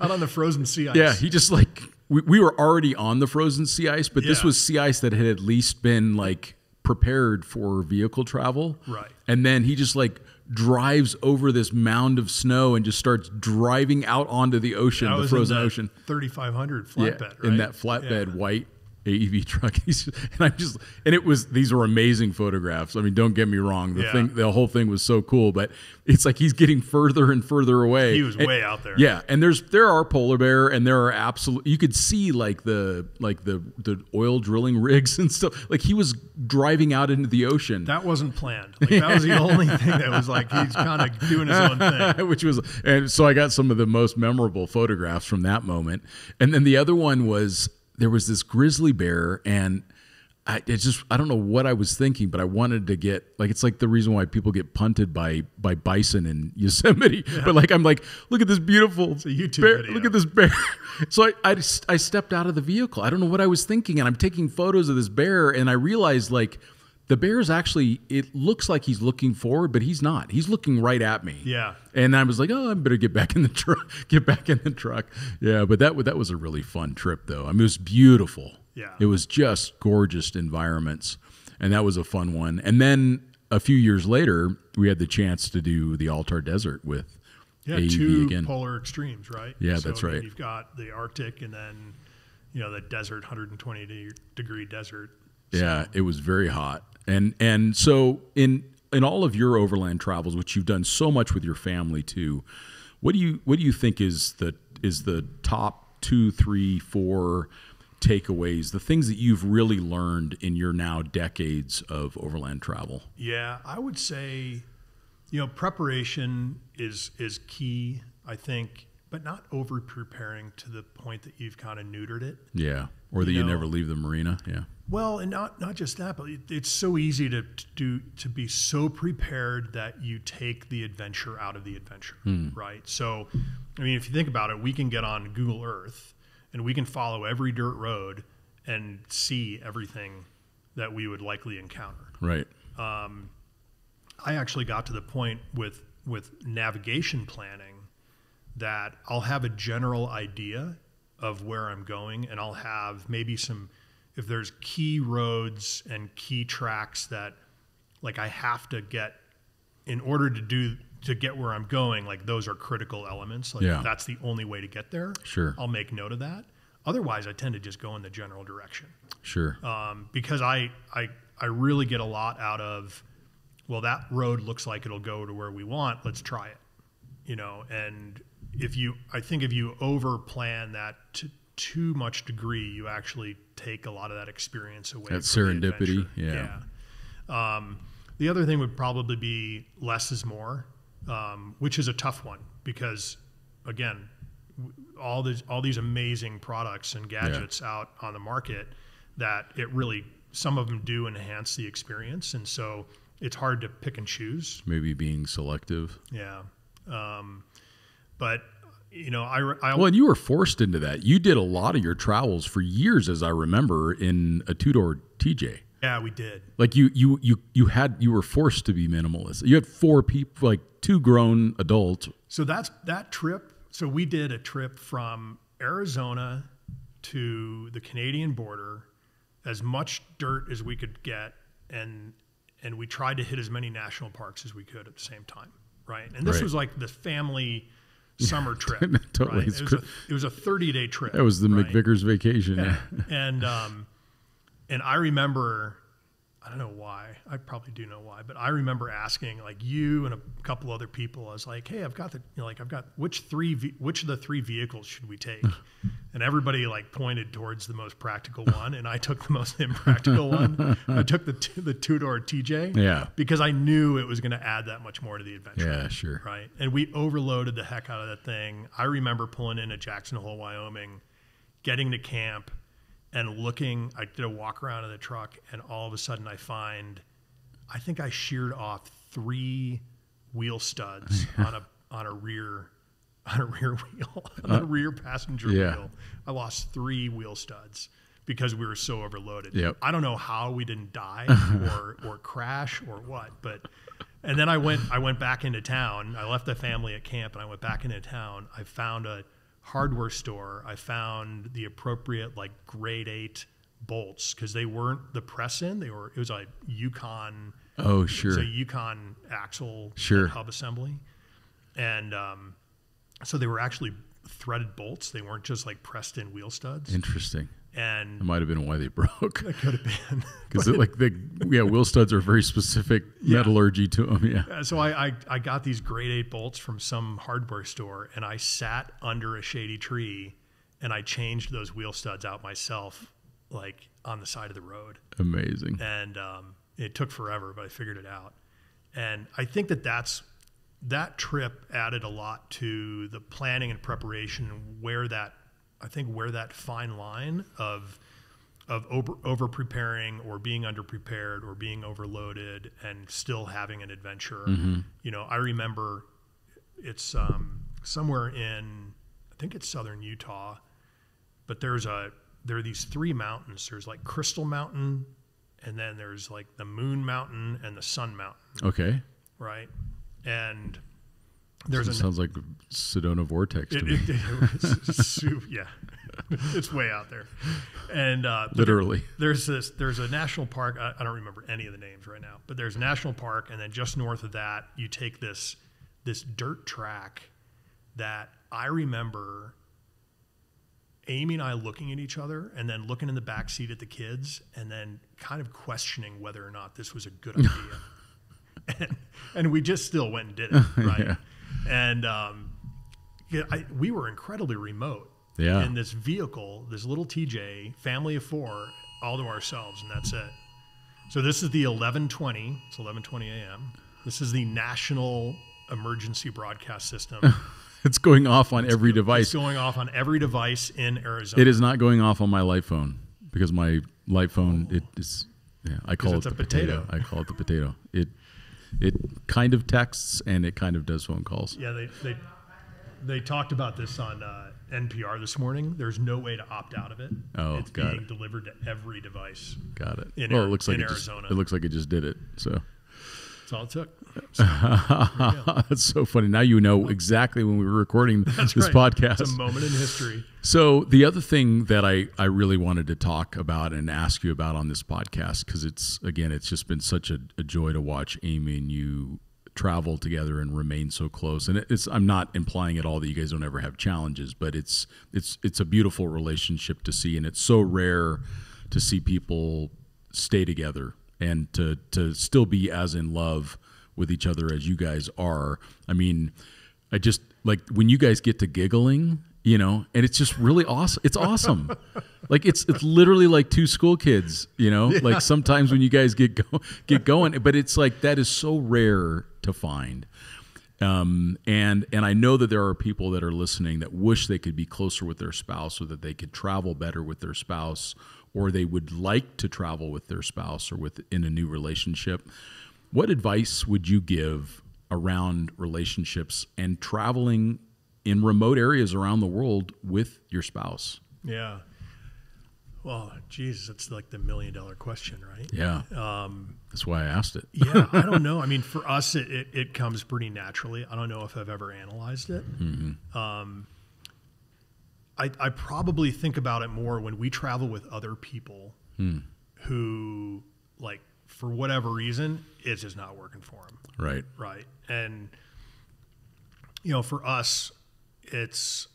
out on the frozen sea ice. yeah, he just like we, we were already on the frozen sea ice, but this was sea ice that had at least been like prepared for vehicle travel. Right. And then he just like drives over this mound of snow and just starts driving out onto the ocean, that the frozen ocean. 3500 Yeah, flatbed, right? in that flatbed Yeah. white AEV truck. And I'm just, and it was these were amazing photographs. I mean, don't get me wrong, the Yeah. thing, the whole thing was so cool, but it's like he's getting further and further away. He was And- way out there. Yeah, and there's there are polar bear, and there are absolute. You could see like the like the the oil drilling rigs and stuff. Like he was driving out into the ocean. That wasn't planned. Like that was the only thing that was like he's kind of doing his own thing. which was and so I got some of the most memorable photographs from that moment. And then the other one was there was this grizzly bear and I it's just I don't know what I was thinking, but I wanted to get like it's like the reason why people get punted by by bison in Yosemite. But like I'm like, look at this beautiful a YouTube bear, video. Look at this bear. So I, I I stepped out of the vehicle. I don't know what I was thinking, and I'm taking photos of this bear, and I realized like the bear's actually it looks like he's looking forward, but he's not. He's looking right at me. Yeah. And I was like, oh, I better get back in the truck. Get back in the truck. Yeah, but that that was a really fun trip, though. I mean, it was beautiful. Yeah. It was just gorgeous environments, and that was a fun one. And then a few years later, we had the chance to do the Altar Desert with Yeah, AEV two again. polar extremes, right? Yeah, So, that's I mean, right. You've got the Arctic and then you know the desert, 120 degree desert. Yeah, it was very hot. And and so in in all of your overland travels, which you've done so much with your family too, what do you what do you think is the is the top two, three, four takeaways, the things that you've really learned in your now decades of overland travel? Yeah, I would say, you know, preparation is is key. I think, but not over preparing to the point that you've kind of neutered it. Yeah. Or that you, You never leave the marina. Yeah. Well, and not not just that, but it, it's so easy to, to do to be so prepared that you take the adventure out of the adventure, hmm. right? So, I mean, if you think about it, we can get on Google Earth and we can follow every dirt road and see everything that we would likely encounter. Right. Um, I actually got to the point with with navigation planning that I'll have a general idea of where I'm going and I'll have maybe some if there's key roads and key tracks that like I have to get in order to do to get where I'm going like those are critical elements like Yeah. that's the only way to get there Sure. I'll make note of that otherwise I tend to just go in the general direction Sure. um, because I, I I really get a lot out of well that road looks like it'll go to where we want let's try it you know and if you I think if you over plan that to too much degree you actually take a lot of that experience away That serendipity, adventure. yeah. Um, the other thing would probably be less is more um, which is a tough one because again all these all these amazing products and gadgets out on the market that it really some of them do enhance the experience. And so it's hard to pick and choose. Maybe being selective. yeah. Um, but you know i, I Well, and you were forced into that. You did a lot of your travels for years, as I remember, in a two door TJ. yeah we did Like you, you, you, you had you were forced to be minimalist. You had four people, like two grown adults. So that's that trip. So we did a trip from Arizona to the Canadian border, as much dirt as we could get, and and we tried to hit as many national parks as we could at the same time, right? And this Right. was like the family summer trip. Totally. right? It was, a, it was a 30 day trip. That was the right? McVickers vacation. Yeah. and um, and I remember, I don't know why. I probably do know why, but I remember asking like you and a couple other people. I was like, "Hey, I've got the you know, like I've got which three which of the three vehicles should we take?" and everybody like pointed towards the most practical one, and I took the most impractical one. I took the t- the two door TJ. Yeah. because I knew it was going to add that much more to the adventure Yeah, sure. right? And we overloaded the heck out of that thing. I remember pulling in at Jackson Hole, Wyoming, getting to camp and looking. I did a walk around in the truck, and all of a sudden I find, I think I sheared off three wheel studs on a on a rear on a rear wheel on the rear passenger Uh, yeah. wheel. I lost three wheel studs because we were so overloaded. Yep. I don't know how we didn't die or or crash or what, but and then I went I went back into town. I left the family at camp and I went back into town. I found a hardware store. I found the appropriate like grade 8 bolts cuz they weren't the press in. They were it was a Yukon Oh, sure. a Yukon axle Sure. hub assembly. And um, so they were actually threaded bolts. They weren't just like pressed in wheel studs. Interesting. And That might have been why they broke. it could have been. Because like the yeah, wheel studs are very specific metallurgy to them. Yeah. So I, I I got these grade eight bolts from some hardware store, and I sat under a shady tree, and I changed those wheel studs out myself, like on the side of the road. Amazing. And um, it took forever, but I figured it out. And I think that that's that trip added a lot to the planning and preparation, where that I think where that fine line of of over, over preparing or being under prepared or being overloaded and still having an adventure. You know, I remember it's um, somewhere in I think it's southern Utah, but there's a there are these three mountains. There's like Crystal Mountain, and then there's like the Moon Mountain and the Sun Mountain, Okay. right? And there's It a sounds like Sedona Vortex to it, me. it, su- yeah, it's way out there, and uh, Literally. there's this there's a national park. I, I don't remember any of the names right now, but there's a national park, and then just north of that, you take this this dirt track that I remember. Amy and I looking at each other, and then looking in the back seat at the kids, and then kind of questioning whether or not this was a good idea. and, and we just still went and did it, right? Yeah. And um, I, we were incredibly remote. Yeah. In this vehicle, this little TJ, family of four, all to ourselves, and that's it. So this is the 11:20. It's 11:20 a.m. This is the national emergency broadcast system. It's going off on every it's device. It's going off on every device in Arizona. It is not going off on my light phone because my light phone it is yeah, I call it the a potato. potato. I call it the potato. It it kind of texts and it kind of does phone calls. Yeah, they they they talked about this on uh, NPR this morning. There's no way to opt out of it. Oh, it's got being it. delivered to every device. Got it. In well, it looks like it just, it looks like it just did it. So That's all it took. that's so funny. Now you know exactly when we were recording That's this right. podcast. It's a moment in history. So the other thing that I, I really wanted to talk about and ask you about on this podcast because it's again it's just been such a, a joy to watch Amy and you travel together and remain so close and it's I'm not implying at all that you guys don't ever have challenges but it's it's it's a beautiful relationship to see and it's so rare to see people stay together and to to still be as in love with each other as you guys are I mean I just like when you guys get to giggling, you know, and it's just really awesome. It's awesome. like it's it's literally like two school kids, you know. Like sometimes when you guys get go, get going, but it's like that is so rare to find. Um, and and I know that there are people that are listening that wish they could be closer with their spouse, so that they could travel better with their spouse, or they would like to travel with their spouse or with in a new relationship. What advice would you give around relationships and traveling in remote areas around the world with your spouse? Yeah. Well, Jesus, it's like the million dollar question, right? Yeah, that's why I asked it. yeah, I don't know. I mean, for us, it, it, it comes pretty naturally. I don't know if I've ever analyzed it. Um, I, I probably think about it more when we travel with other people hmm. who, like, for whatever reason, it's just not working for them. Right. Right. And, you know, for us, it's,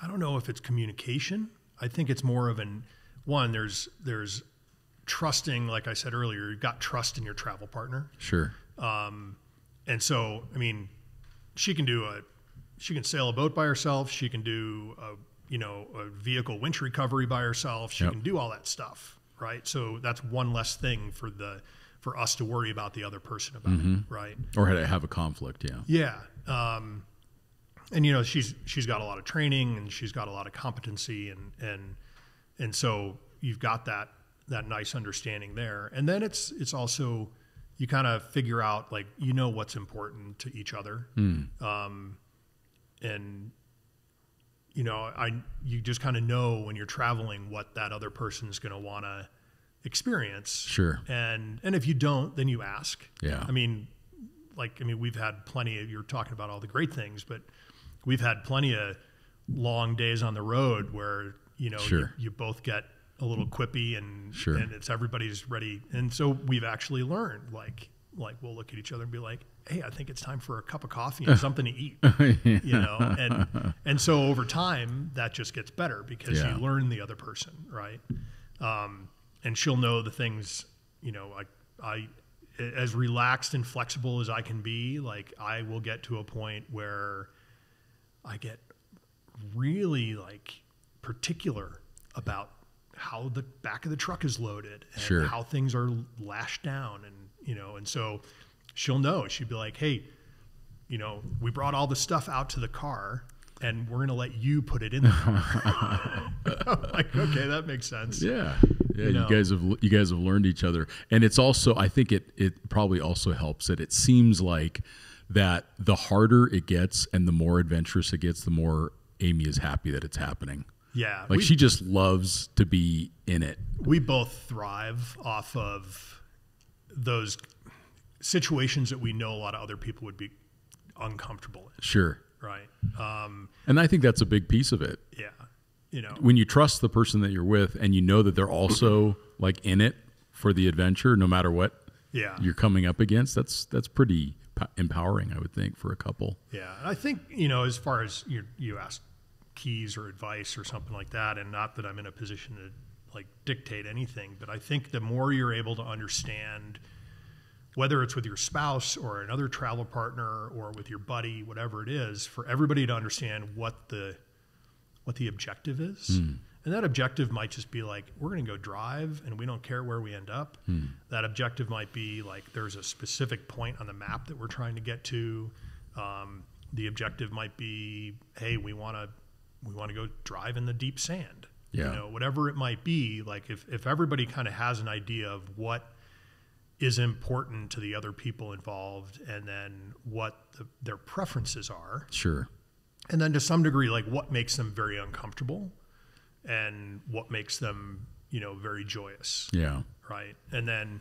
I don't know if it's communication. I think it's more of an, one there's there's trusting, like I said earlier, you've got trust in your travel partner, Sure. Um, and so I mean, she can do a she can sail a boat by herself. She can do a you know a vehicle winch recovery by herself. She Yep. can do all that stuff, right? So that's one less thing for the for us to worry about the other person about, right? Or had to have a conflict. Yeah. Yeah. Um, and you know she's she's got a lot of training and she's got a lot of competency and and and so you've got that that nice understanding there. And then it's it's also you kind of figure out like you know what's important to each other. Um, and you know I you just kind of know when you're traveling what that other person's going to want to experience. Sure. And and if you don't, then you ask. Yeah. I mean, like I mean, we've had plenty of you're talking about all the great things, but we've had plenty of long days on the road where you know Sure. you, you both get a little quippy and Sure. and it's everybody's ready, and so we've actually learned like like we'll look at each other and be like, hey, I think it's time for a cup of coffee and something to eat, you know, and and so over time that just gets better because Yeah. you learn the other person, right? um, and she'll know the things you know I, I as relaxed and flexible as i can be like i will get to a point where i get really like particular about how the back of the truck is loaded and Sure. how things are lashed down and you know and so she'll know she'd be like hey you know we brought all the stuff out to the car and we're going to let you put it in the car like okay that makes sense Yeah, yeah. You, know. guys have you guys have learned each other, and it's also I think it it probably also helps that it seems like that the harder it gets and the more adventurous it gets, the more Amy is happy that it's happening. yeah Like we- she just loves to be in it. we both thrive off of those situations that we know a lot of other people would be uncomfortable in, Sure, right? Um, and I think that's a big piece of it. yeah, you know, When you trust the person that you're with, and you know that they're also like in it for the adventure, no matter what yeah, you're coming up against. That's that's pretty empowering, I would think, for a couple. yeah. And I think you know, as far as you you asked keys or advice or something like that, and not that I'm in a position to like dictate anything, but I think the more you're able to understand whether it's with your spouse or another travel partner or with your buddy, whatever it is, for everybody to understand what the what the objective is. And that objective might just be like, we're going to go drive and we don't care where we end up. That objective might be like, there's a specific point on the map that we're trying to get to. Um, the objective might be, hey, we want to we want to go drive in the deep sand. Yeah. You know, whatever it might be. Like if if everybody kind of has an idea of what is important to the other people involved, and then what the, their preferences are, Sure. and then to some degree like what makes them very uncomfortable and what makes them you know very joyous Yeah. right and then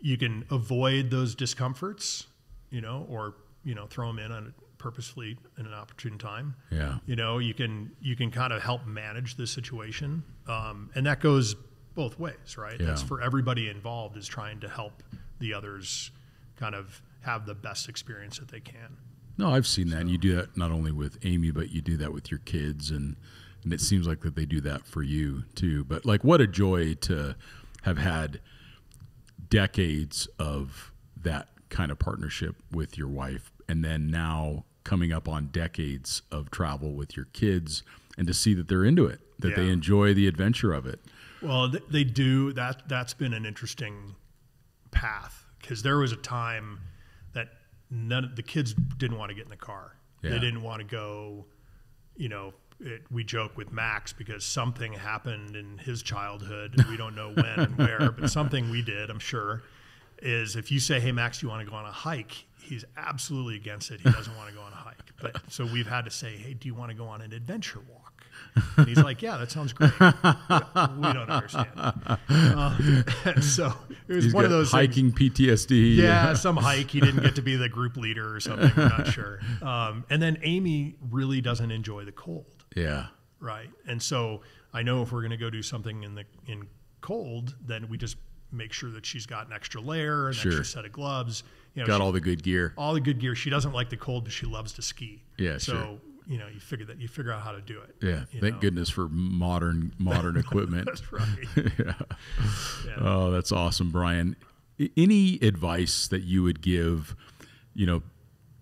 you can avoid those discomforts you know or you know throw them in on purposefully in an opportune time Yeah. you know you can you can kind of help manage the situation um, and that goes both ways right that's for everybody involved is trying to help the others kind of have the best experience that they can No, I've seen that. And you do that not only with Amy, but you do that with your kids, and and it seems like that they do that for you too. But like, what a joy to have had decades of that kind of partnership with your wife, and then now coming up on decades of travel with your kids, and to see that they're into it, that they enjoy the adventure of it. Well, they do. That that's been an interesting path because there was a time that none of the kids didn't want to get in the car. Yeah. They didn't want to go. You know, it, we joke with Max because something happened in his childhood. and We don't know when and where, but something we did, I'm sure, is if you say, "Hey, Max, you want to go on a hike?" He's absolutely against it. He doesn't want to go on a hike. But so we've had to say, "Hey, do you want to go on an adventure walk?" And he's like, "Yeah, that sounds great." we don't understand. Uh, and so it was He's one of those things- hiking PTSD. yeah, some hike. He didn't get to be the group leader or something. I'm not sure. Um, and then Amy really doesn't enjoy the cold, yeah, right? And so I know if we're going to go do something in the in cold, then we just make sure that she's got an extra layer, an Sure. extra set of gloves. You know, got she- all the good gear. all the good gear. She doesn't like the cold, but she loves to ski. Yeah, so sure. You know, you figure that you figure out how to do it. Yeah, thank know? goodness for modern modern equipment. That's right. yeah. Yeah. Oh, that's awesome, Brian. I- Any advice that you would give, you know,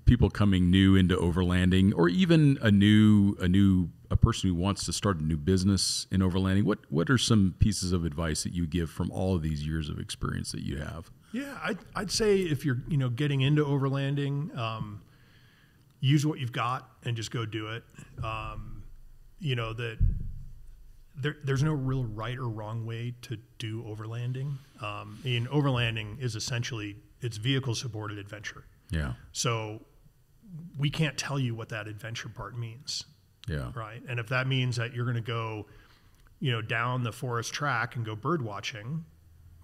people coming new into overlanding, or even a new a new a person who wants to start a new business in overlanding? What what are some pieces of advice that you give from all of these years of experience that you have? Yeah, I'd, I'd say if you're you know getting into overlanding, um, use what you've got and just go do it. Um, you know that there, there's no real right or wrong way to do overlanding. Um, I mean, overlanding is essentially it's vehicle supported adventure. Yeah, So we can't tell you what that adventure part means yeah, right? And if that means that you're going to go, you know, down the forest track and go bird watching,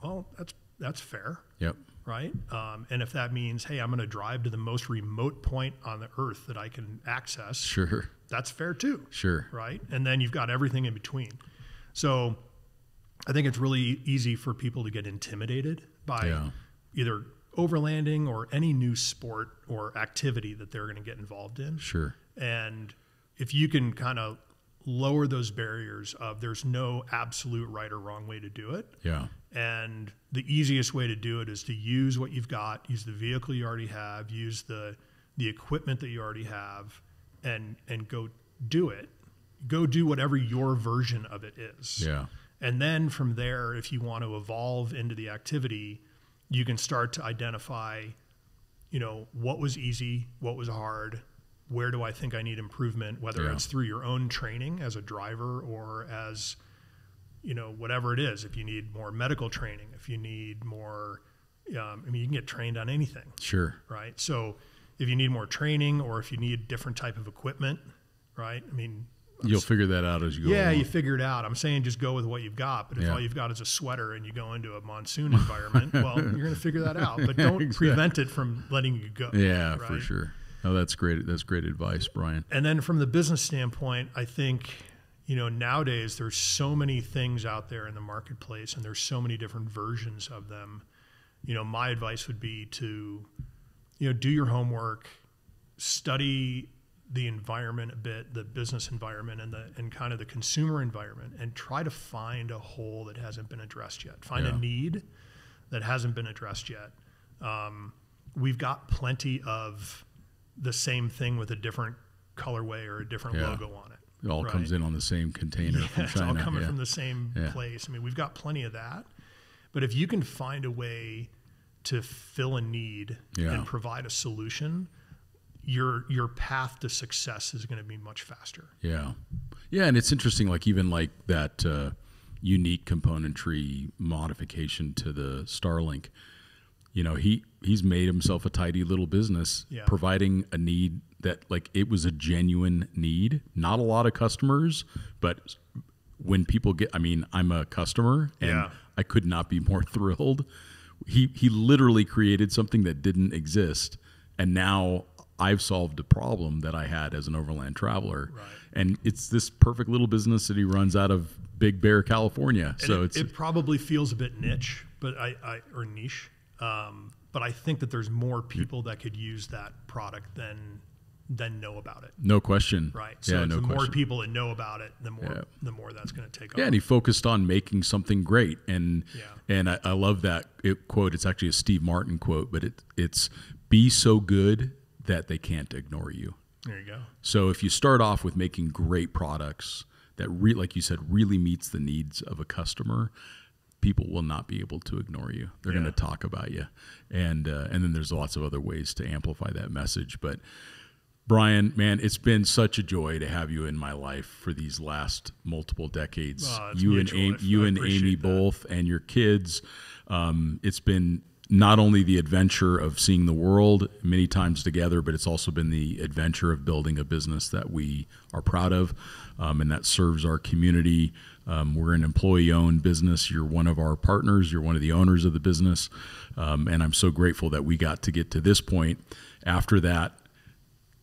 well, that's that's fair, yep, right? Um, and if that means, hey, I'm going to drive to the most remote point on the earth that I can access, sure, that's fair too, sure, right? And then you've got everything in between. So I think it's really easy for people to get intimidated by Yeah. either overlanding or any new sport or activity that they're going to get involved in. sure, And if you can kind of lower those barriers of there's no absolute right or wrong way to do it. yeah, And the easiest way to do it is to use what you've got, use the vehicle you already have, use the the equipment that you already have and and go do it. Go do whatever your version of it is. yeah, And then from there, if you want to evolve into the activity, you can start to identify, you know, what was easy, what was hard, where do I think I need improvement, whether Yeah. it's through your own training as a driver or as, you know, whatever it is. If you need more medical training, if you need more, um, I mean, you can get trained on anything sure, right? So if you need more training or if you need different type of equipment, right? I mean, you'll figure that out as you go. yeah, along. you figure it out. I'm saying just go with what you've got. But if Yeah. all you've got is a sweater and you go into a monsoon environment, well, you're going to figure that out. But don't Exactly. prevent it from letting you go. yeah, for sure. Oh, that's great. That's great advice, Brian. And then from the business standpoint, I think, you know, nowadays there's so many things out there in the marketplace and there's so many different versions of them. You know, my advice would be to, you know, do your homework, study the environment a bit, the business environment and the and kind of the consumer environment and try to find a hole that hasn't been addressed yet. Find Yeah. a need that hasn't been addressed yet. Um, we've got plenty of the same thing with a different colorway or a different Yeah. logo on it. It all Right. comes in on the same container Yeah, from it's all China. coming yeah. from the same Yeah. place. I mean, we've got plenty of that. But if you can find a way to fill a need and provide a solution, your your path to success is going to be much faster. Yeah, yeah, and it's interesting. Like even like that uh, unique componentry modification to the Starlink. You know, he he's made himself a tidy little business, Yeah. providing a need that like it was a genuine need. Not a lot of customers, but when people get, I mean, I'm a customer, and Yeah. I could not be more thrilled. He he literally created something that didn't exist, and now I've solved a problem that I had as an overland traveler. Right. And it's this perfect little business that he runs out of Big Bear, California. And so it, it's it probably feels a bit niche, but I, I or niche. Um, but I think that there's more people that could use that product than than know about it. no question. Right. So yeah, no the more people that know about it, the more Yeah. the more that's going to take off. Yeah, and he focused on making something great, and Yeah. and I, I love that it, quote. It's actually a Steve Martin quote, but it it's be so good that they can't ignore you. there you go. So if you start off with making great products that, re- like you said, really meets the needs of a customer, people will not be able to ignore you. They're Yeah. going to talk about you, and uh, and then there's lots of other ways to amplify that message. But Brian, man, it's been such a joy to have you in my life for these last multiple decades. Oh, you and. Amy, you and Amy that. both, and your kids. Um, it's been not only the adventure of seeing the world many times together, but it's also been the adventure of building a business that we are proud of um, and that serves our community. Um, we're an employee owned business. You're one of our partners, you're one of the owners of the business. Um, and I'm so grateful that we got to get to this point after that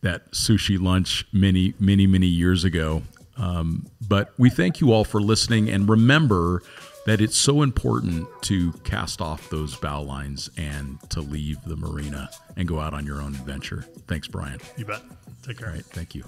that sushi lunch many, many, many years ago. Um, but we thank you all for listening and remember that it's so important to cast off those bow lines and to leave the marina and go out on your own adventure. Thanks, Brian. You bet. Take care. All right. Thank you.